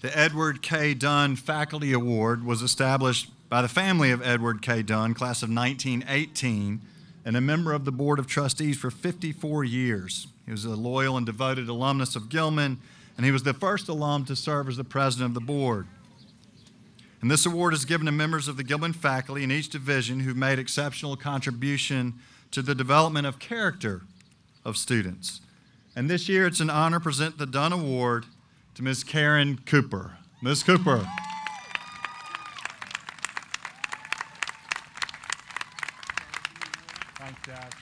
[SPEAKER 8] The K. Dunn Faculty Award was established by the family of Edward K. Dunn, class of 1918, and a member of the Board of Trustees for 54 years. He was a loyal and devoted alumnus of Gilman, and he was the first alum to serve as the president of the board. And this award is given to members of the Gilman faculty in each division who made exceptional contribution to the development of character of students. And this year it's an honor to present the Dunn Award to Ms. Karen Cooper. Ms. Cooper. Thanks, Dad.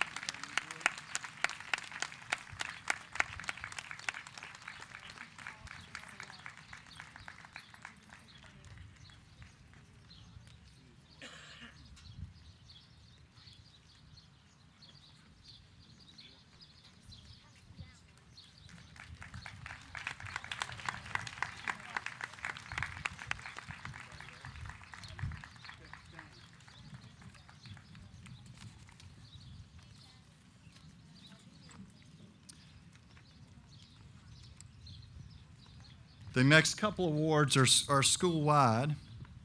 [SPEAKER 8] The next couple awards are, are school-wide,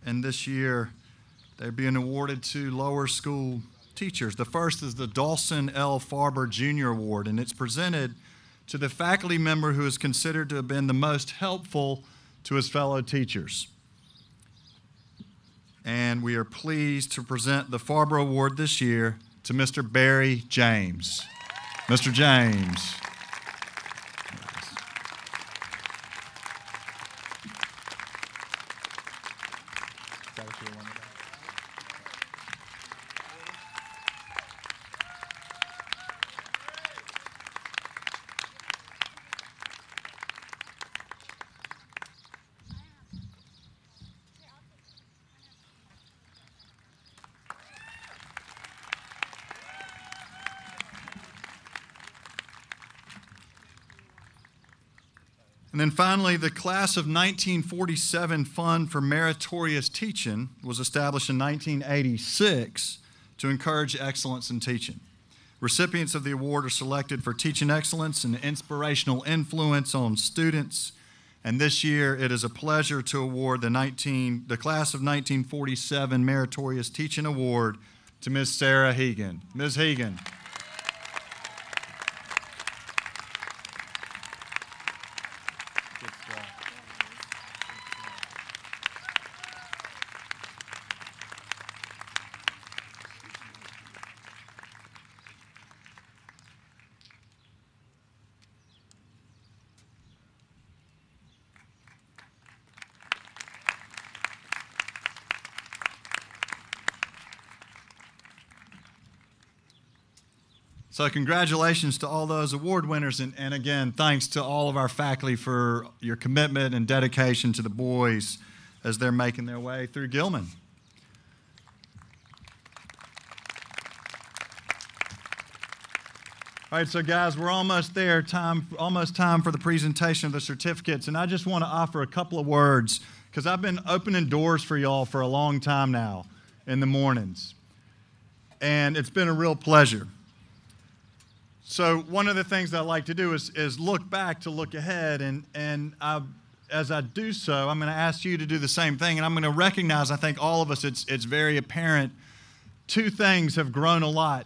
[SPEAKER 8] and this year they're being awarded to lower school teachers. The first is the Dawson L. Farber Jr. Award, and it's presented to the faculty member who is considered to have been the most helpful to his fellow teachers. And we are pleased to present the Farber Award this year to Mr. Barry James. Mr. James. Is that what you wanted? And then finally, the class of 1947 Fund for Meritorious Teaching was established in 1986 to encourage excellence in teaching. Recipients of the award are selected for teaching excellence and inspirational influence on students. And this year, it is a pleasure to award the, 19, the class of 1947 Meritorious Teaching Award to Ms. Sarah Hegan. Ms. Hegan. So, congratulations to all those award winners. And, and, again, thanks to all of our faculty for your commitment and dedication to the boys as they're making their way through Gilman. All right, so guys, we're almost there. Time, almost time for the presentation of the certificates. And I just want to offer a couple of words because I've been opening doors for y'all for a long time now in the mornings. And it's been a real pleasure. So one of the things I like to do is, is look back to look ahead, and, and I, as I do so, I'm going to ask you to do the same thing, and I'm going to recognize, I think all of us, it's, it's very apparent, two things have grown a lot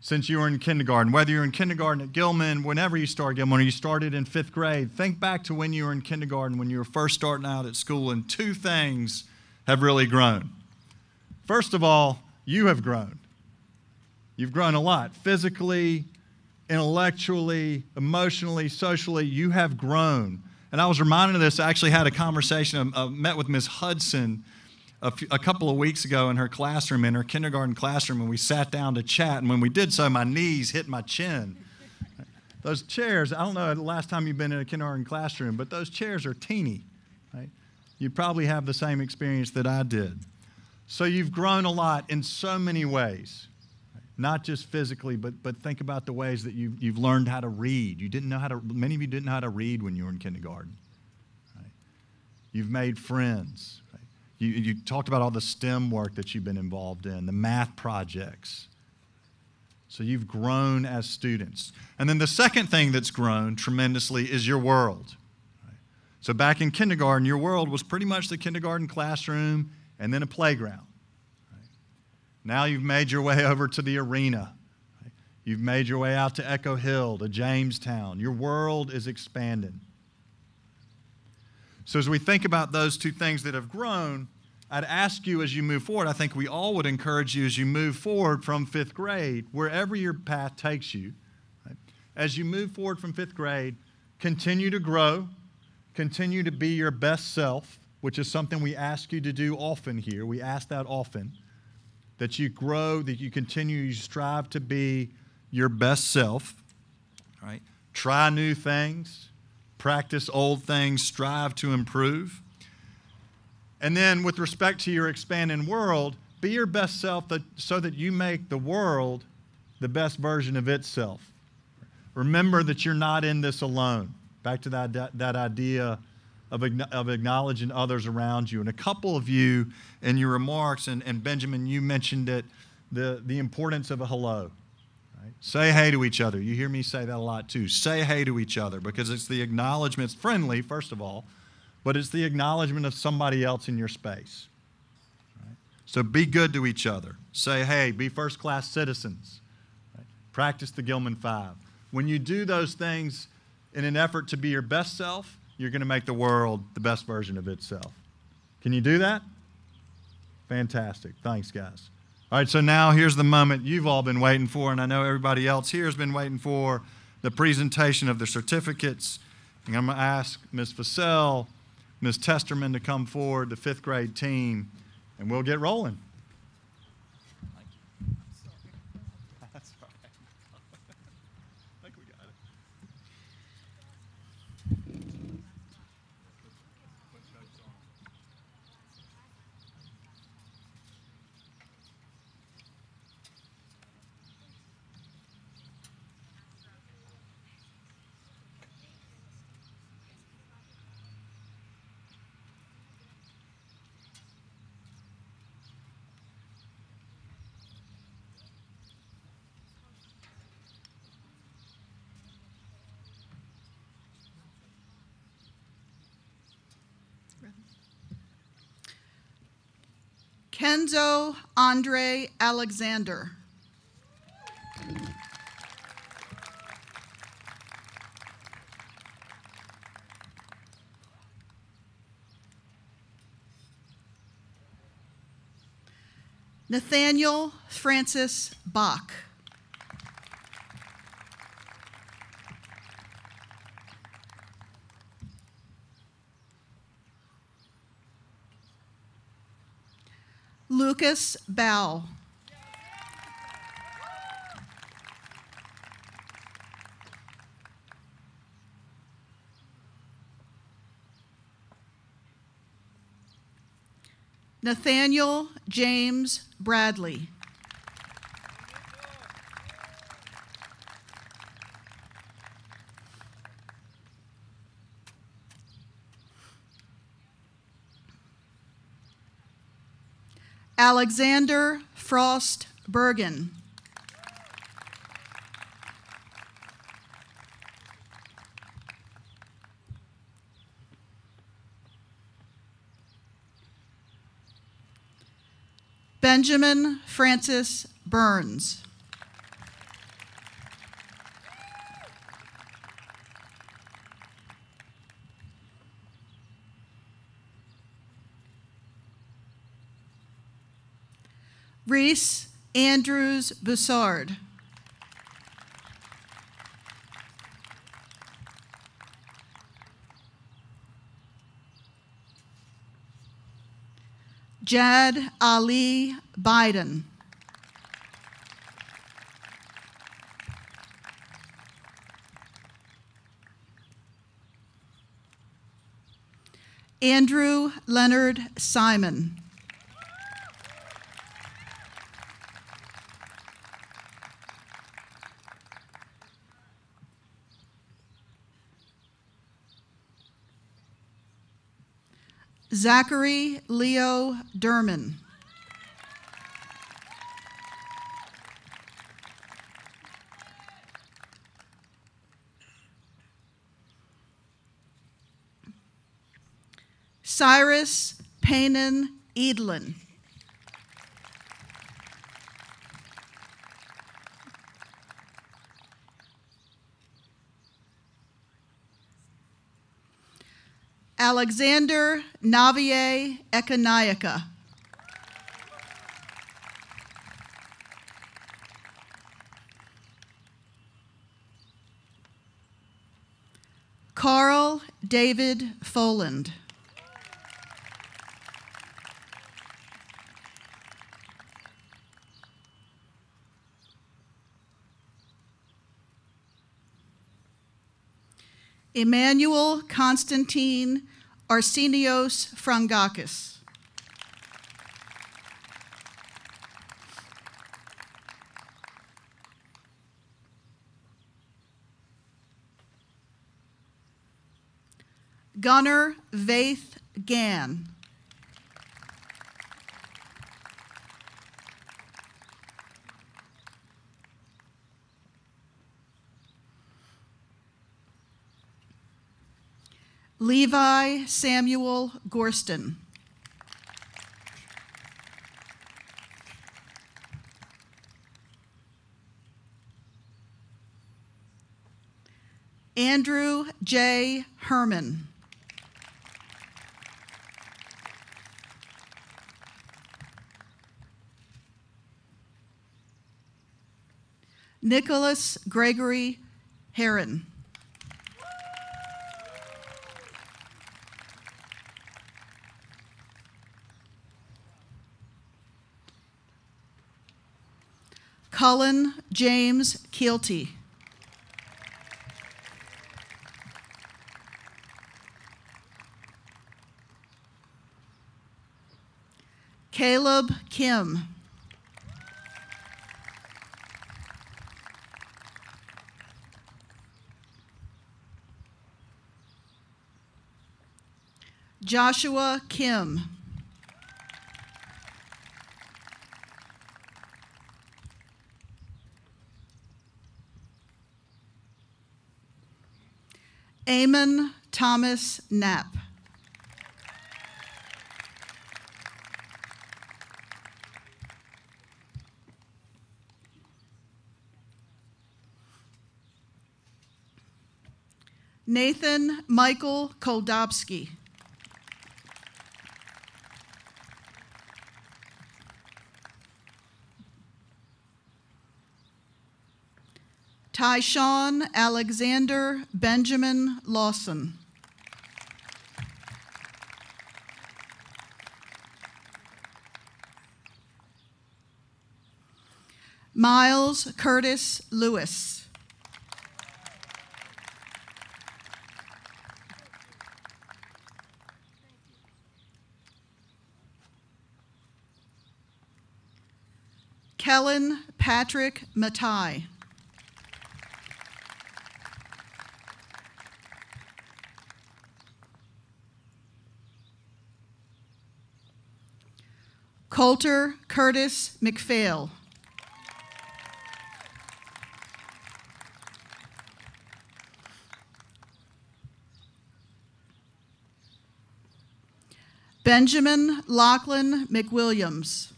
[SPEAKER 8] since you were in kindergarten. Whether you're in kindergarten at Gilman, whenever you start Gilman, or you started in fifth grade, think back to when you were in kindergarten, when you were first starting out at school, and two things have really grown. First of all, you have grown. You've grown a lot physically, intellectually, emotionally, socially. You have grown. And I was reminded of this. I actually had a conversation, I met with Miss Hudson a, few, a couple of weeks ago in her classroom, in her kindergarten classroom, and we sat down to chat. And when we did so, my knees hit my chin. Those chairs, I don't know the last time you've been in a kindergarten classroom, but those chairs are teeny. Right? You probably have the same experience that I did. So you've grown a lot in so many ways not just physically, but, but think about the ways that you, you've learned how to read. You didn't know how to, many of you didn't know how to read when you were in kindergarten. Right? You've made friends. Right? You, you talked about all the STEM work that you've been involved in, the math projects. So you've grown as students. And then the second thing that's grown tremendously is your world. Right? So back in kindergarten, your world was pretty much the kindergarten classroom and then a playground. Now you've made your way over to the arena. You've made your way out to Echo Hill, to Jamestown. Your world is expanding. So, as we think about those two things that have grown, I'd ask you as you move forward, I think we all would encourage you as you move forward from fifth grade, wherever your path takes you, right? as you move forward from fifth grade, continue to grow, continue to be your best self, which is something we ask you to do often here. We ask that often that you grow, that you continue, you strive to be your best self. Right? Try new things, practice old things, strive to improve. And then, with respect to your expanding world, be your best self that, so that you make the world the best version of itself. Remember that you're not in this alone. Back to that, that, that idea of, of acknowledging others around you. And a couple of you in your remarks, and, and Benjamin, you mentioned it, the, the importance of a hello. Right? Say hey to each other. You hear me say that a lot too. Say hey to each other because it's the acknowledgement, it's friendly, first of all, but it's the acknowledgement of somebody else in your space. Right? So be good to each other. Say hey, be first class citizens. Right? Practice the Gilman Five. When you do those things in an effort to be your best self, you're going to make the world the best version of itself. Can you do that? Fantastic. Thanks, guys. All right, so now here's the moment you've all been waiting for, and I know everybody else here has been waiting for the presentation of the certificates. And I'm going to ask Ms. Fassell, Ms. Testerman to come forward, the fifth grade team, and we'll get rolling.
[SPEAKER 9] Lorenzo Andre Alexander. Nathaniel Francis Bach. Lucas Bell. Nathaniel James Bradley. Alexander Frost Bergen. Benjamin Francis Burns. Reese Bussard. Jad Ali Biden. Andrew Leonard Simon. Zachary Leo Derman. Cyrus Paynon Edlin. Alexander Navier Ekanayake. Carl David Foland. Emmanuel Constantine Arsenios Frangakis. Gunnar Vaith Gann. Levi Samuel Gorston. Andrew J. Herman. Nicholas Gregory Heron. Cullen James Keelty. Caleb Kim. Joshua Kim. Eamon Thomas Knapp. Nathan Michael Koldobsky. Tyshawn Alexander Benjamin Lawson. Miles Curtis Lewis. Kellen Patrick Matai. Coulter Curtis McPhail. Benjamin Lachlan McWilliams.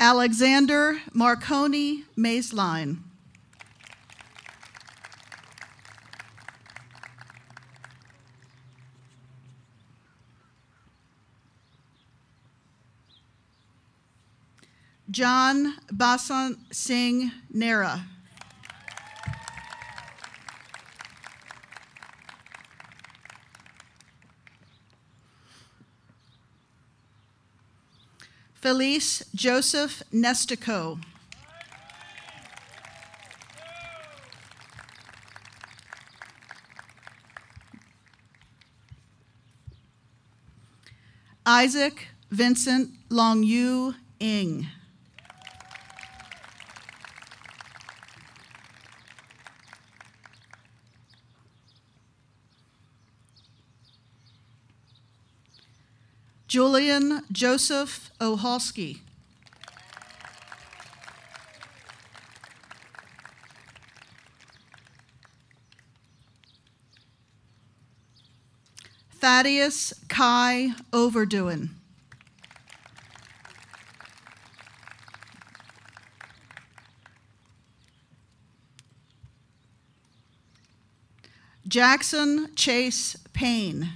[SPEAKER 9] Alexander Marconi Maisline. John Basant Singh Nera. Felice Joseph Nestico. Isaac Vincent Longyu Ing. Julian Joseph Oholsky. Thaddeus Kai Overdoin. Jackson Chase Payne.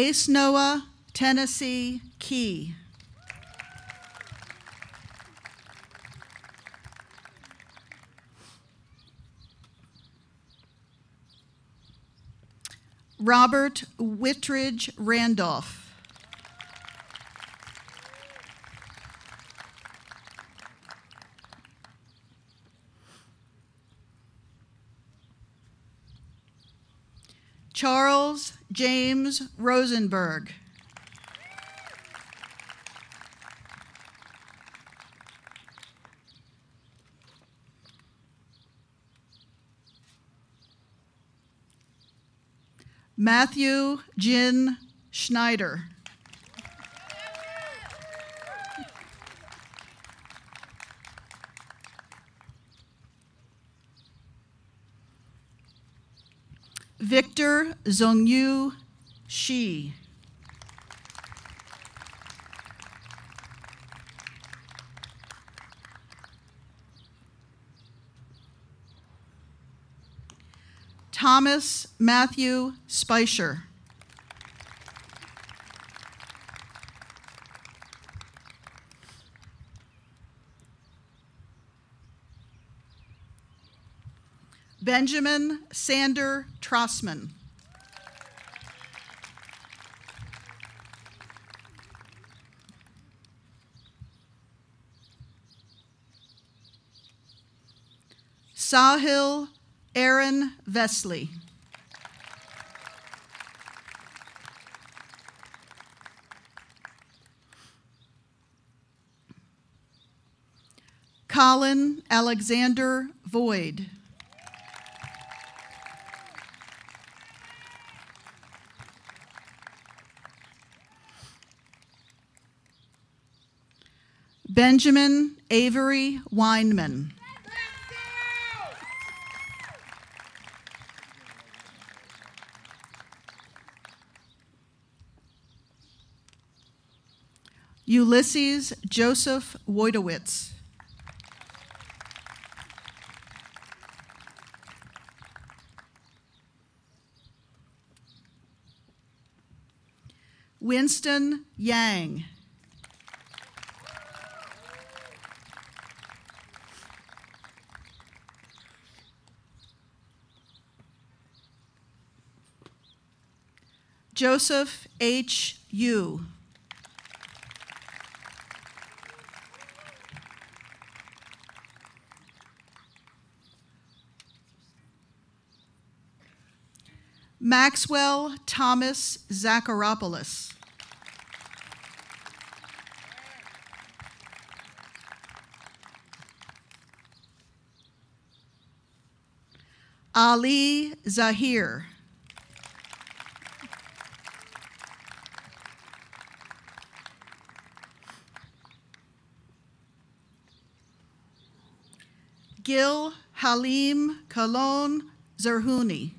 [SPEAKER 9] Ace Noah, Tennessee Key. Robert Whitridge Randolph. James Rosenberg. Matthew Jin Schneider. Victor Zongyu Shi. Thomas Matthew Spicer. Benjamin Sander Trossman. Sahil Aaron Vesley. Colin Alexander Void. Benjamin Avery Weinman. Ulysses Joseph Wojtowicz. Winston Yang. Joseph H. Yu. Maxwell Thomas Zacharopoulos. Ali Zahir. Gil Halim Kalon Zerhuni.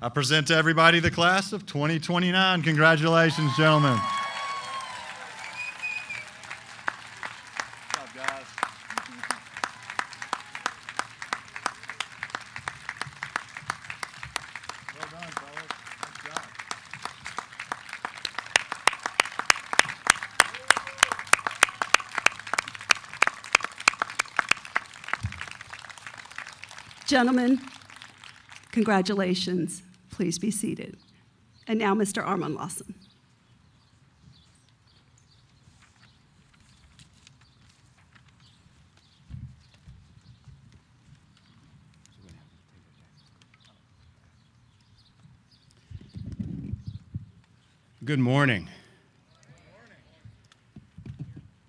[SPEAKER 8] I present to everybody the class of 2029. Congratulations, gentlemen.
[SPEAKER 2] Gentlemen, congratulations. Please be seated. And now, Mr. Armand Lawson.
[SPEAKER 7] Good morning.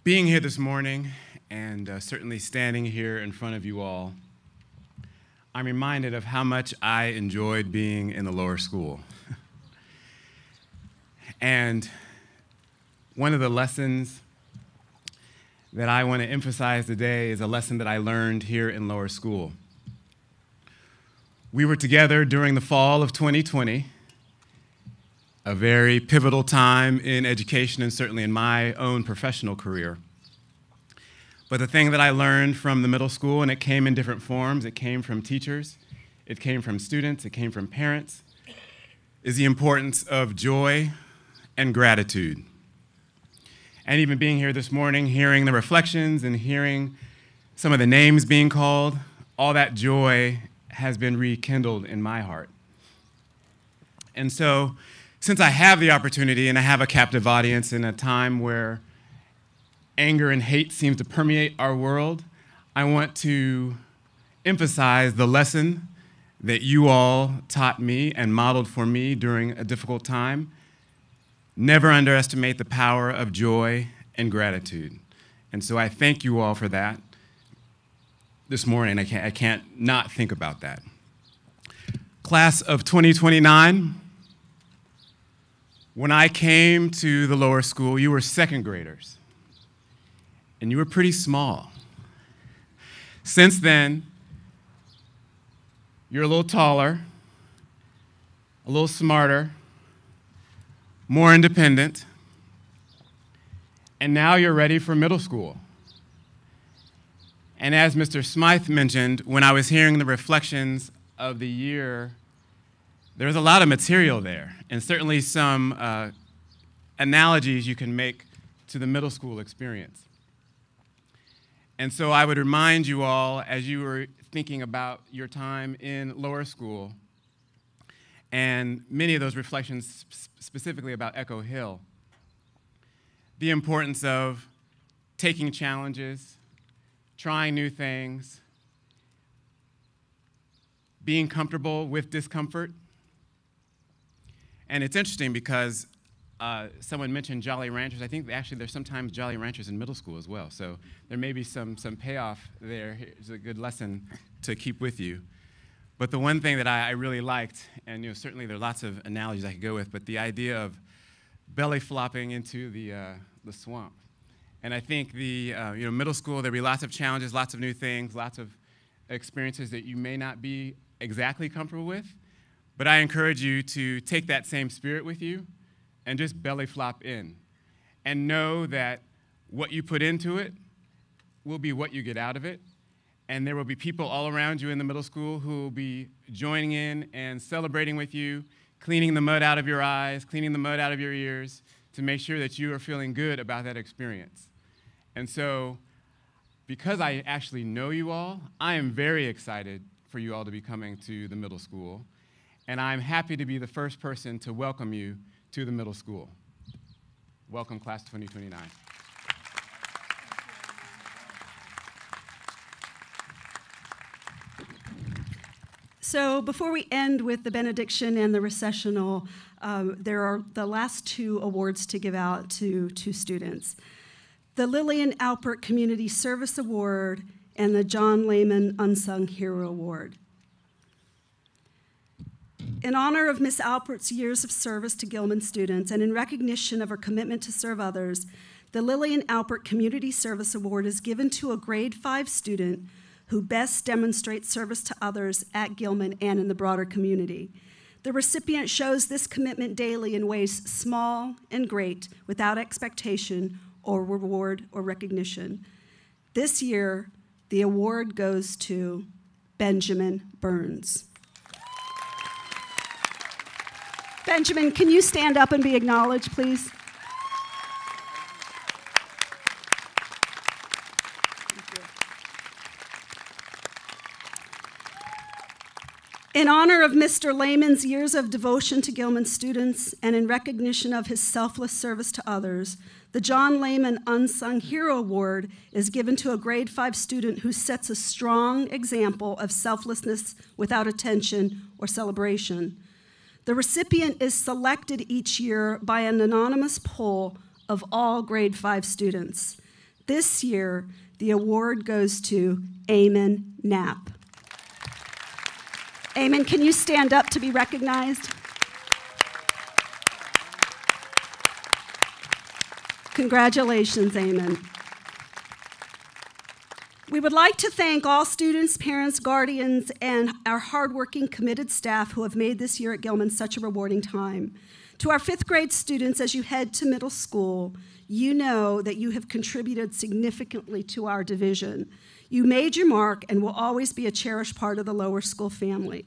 [SPEAKER 7] Being here this morning and uh, certainly standing here in front of you all, I'm reminded of how much I enjoyed being in the lower school. [LAUGHS] and one of the lessons that I want to emphasize today is a lesson that I learned here in lower school. We were together during the fall of 2020 a very pivotal time in education and certainly in my own professional career. But the thing that I learned from the middle school, and it came in different forms, it came from teachers, it came from students, it came from parents, is the importance of joy and gratitude. And even being here this morning, hearing the reflections and hearing some of the names being called, all that joy has been rekindled in my heart. And so, since I have the opportunity and I have a captive audience in a time where anger and hate seems to permeate our world, I want to emphasize the lesson that you all taught me and modeled for me during a difficult time. Never underestimate the power of joy and gratitude. And so I thank you all for that this morning. I can't, I can't not think about that. Class of 2029, when I came to the lower school, you were second graders, and you were pretty small. Since then, you're a little taller, a little smarter, more independent, and now you're ready for middle school. And as Mr. Smythe mentioned, when I was hearing the reflections of the year there's a lot of material there, and certainly some uh, analogies you can make to the middle school experience. And so I would remind you all, as you were thinking about your time in lower school, and many of those reflections specifically about Echo Hill, the importance of taking challenges, trying new things, being comfortable with discomfort, and it's interesting because uh, someone mentioned Jolly Ranchers. I think actually there's sometimes Jolly Ranchers in middle school as well. So there may be some, some payoff there. It's a good lesson to keep with you. But the one thing that I, I really liked, and you know, certainly there are lots of analogies I could go with, but the idea of belly flopping into the, uh, the swamp. And I think the uh, you know, middle school, there'll be lots of challenges, lots of new things, lots of experiences that you may not be exactly comfortable with. But I encourage you to take that same spirit with you and just belly flop in. And know that what you put into it will be what you get out of it. And there will be people all around you in the middle school who will be joining in and celebrating with you, cleaning the mud out of your eyes, cleaning the mud out of your ears to make sure that you are feeling good about that experience. And so, because I actually know you all, I am very excited for you all to be coming to the middle school. And I'm happy to be the first person to welcome you to the middle school. Welcome, class 2029.
[SPEAKER 2] So before we end with the benediction and the recessional, um, there are the last two awards to give out to two students. The Lillian Alpert Community Service Award and the John Lehman Unsung Hero Award. In honor of Miss Alpert's years of service to Gilman students and in recognition of her commitment to serve others, the Lillian Alpert Community Service Award is given to a grade five student who best demonstrates service to others at Gilman and in the broader community. The recipient shows this commitment daily in ways small and great, without expectation or reward or recognition. This year, the award goes to Benjamin Burns. Benjamin, can you stand up and be acknowledged, please? In honor of Mr. Lehman's years of devotion to Gilman students and in recognition of his selfless service to others, the John Lehman Unsung Hero Award is given to a grade five student who sets a strong example of selflessness without attention or celebration. The recipient is selected each year by an anonymous poll of all grade five students. This year, the award goes to Eamon Knapp. Eamon, can you stand up to be recognized? Congratulations, Eamon. We would like to thank all students, parents, guardians, and our hardworking, committed staff who have made this year at Gilman such a rewarding time. To our fifth grade students, as you head to middle school, you know that you have contributed significantly to our division. You made your mark and will always be a cherished part of the lower school family.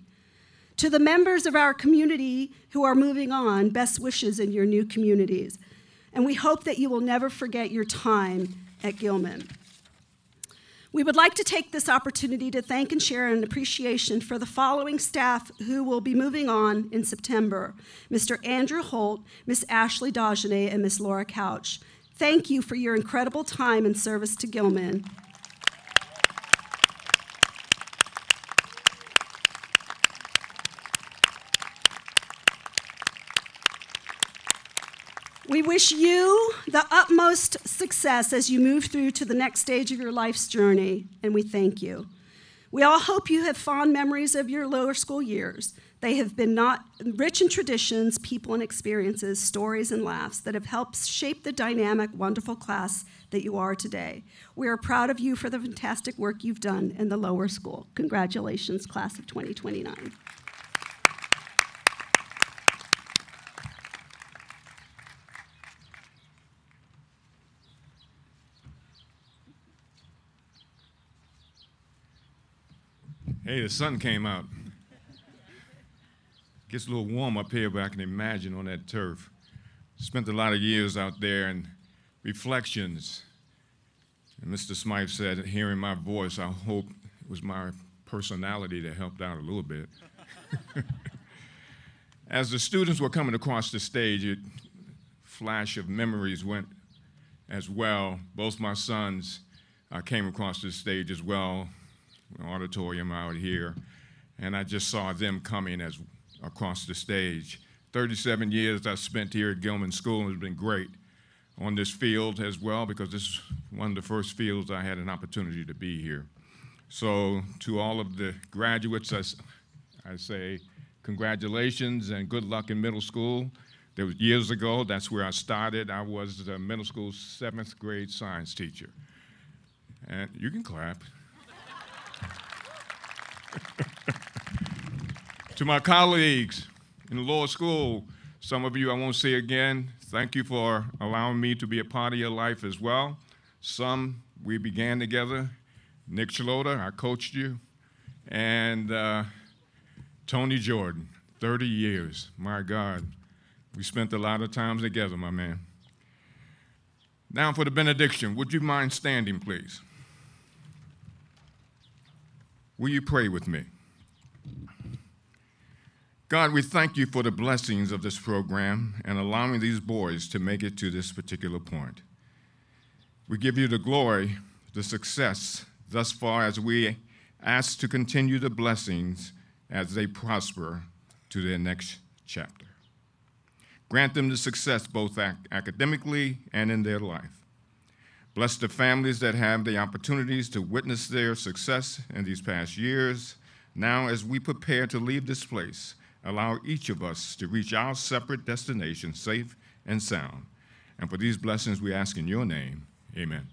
[SPEAKER 2] To the members of our community who are moving on, best wishes in your new communities. And we hope that you will never forget your time at Gilman. We would like to take this opportunity to thank and share an appreciation for the following staff who will be moving on in September Mr. Andrew Holt, Miss Ashley Dagenet, and Miss Laura Couch. Thank you for your incredible time and service to Gilman. We wish you the utmost success as you move through to the next stage of your life's journey, and we thank you. We all hope you have fond memories of your lower school years. They have been not rich in traditions, people and experiences, stories and laughs that have helped shape the dynamic, wonderful class that you are today. We are proud of you for the fantastic work you've done in the lower school. Congratulations, class of 2029.
[SPEAKER 1] Hey, the sun came out. Gets a little warm up here, but I can imagine on that turf. Spent a lot of years out there and reflections. And Mr. Smythe said, hearing my voice, I hope it was my personality that helped out a little bit. [LAUGHS] As the students were coming across the stage, a flash of memories went as well. Both my sons uh, came across the stage as well auditorium out here, and I just saw them coming as across the stage. 37 years I spent here at Gilman School has been great on this field as well because this is one of the first fields I had an opportunity to be here. So to all of the graduates, I, I say congratulations and good luck in middle school. There was years ago, that's where I started. I was the middle school seventh grade science teacher. And you can clap. To my colleagues in the lower school, some of you I won't see again, thank you for allowing me to be a part of your life as well. Some we began together. Nick Chilota, I coached you. And uh, Tony Jordan, 30 years. My God, we spent a lot of times together, my man. Now for the benediction. Would you mind standing, please? Will you pray with me? God, we thank you for the blessings of this program and allowing these boys to make it to this particular point. We give you the glory, the success thus far as we ask to continue the blessings as they prosper to their next chapter. Grant them the success both ac- academically and in their life. Bless the families that have the opportunities to witness their success in these past years. Now, as we prepare to leave this place, allow each of us to reach our separate destination safe and sound. And for these blessings, we ask in your name, amen.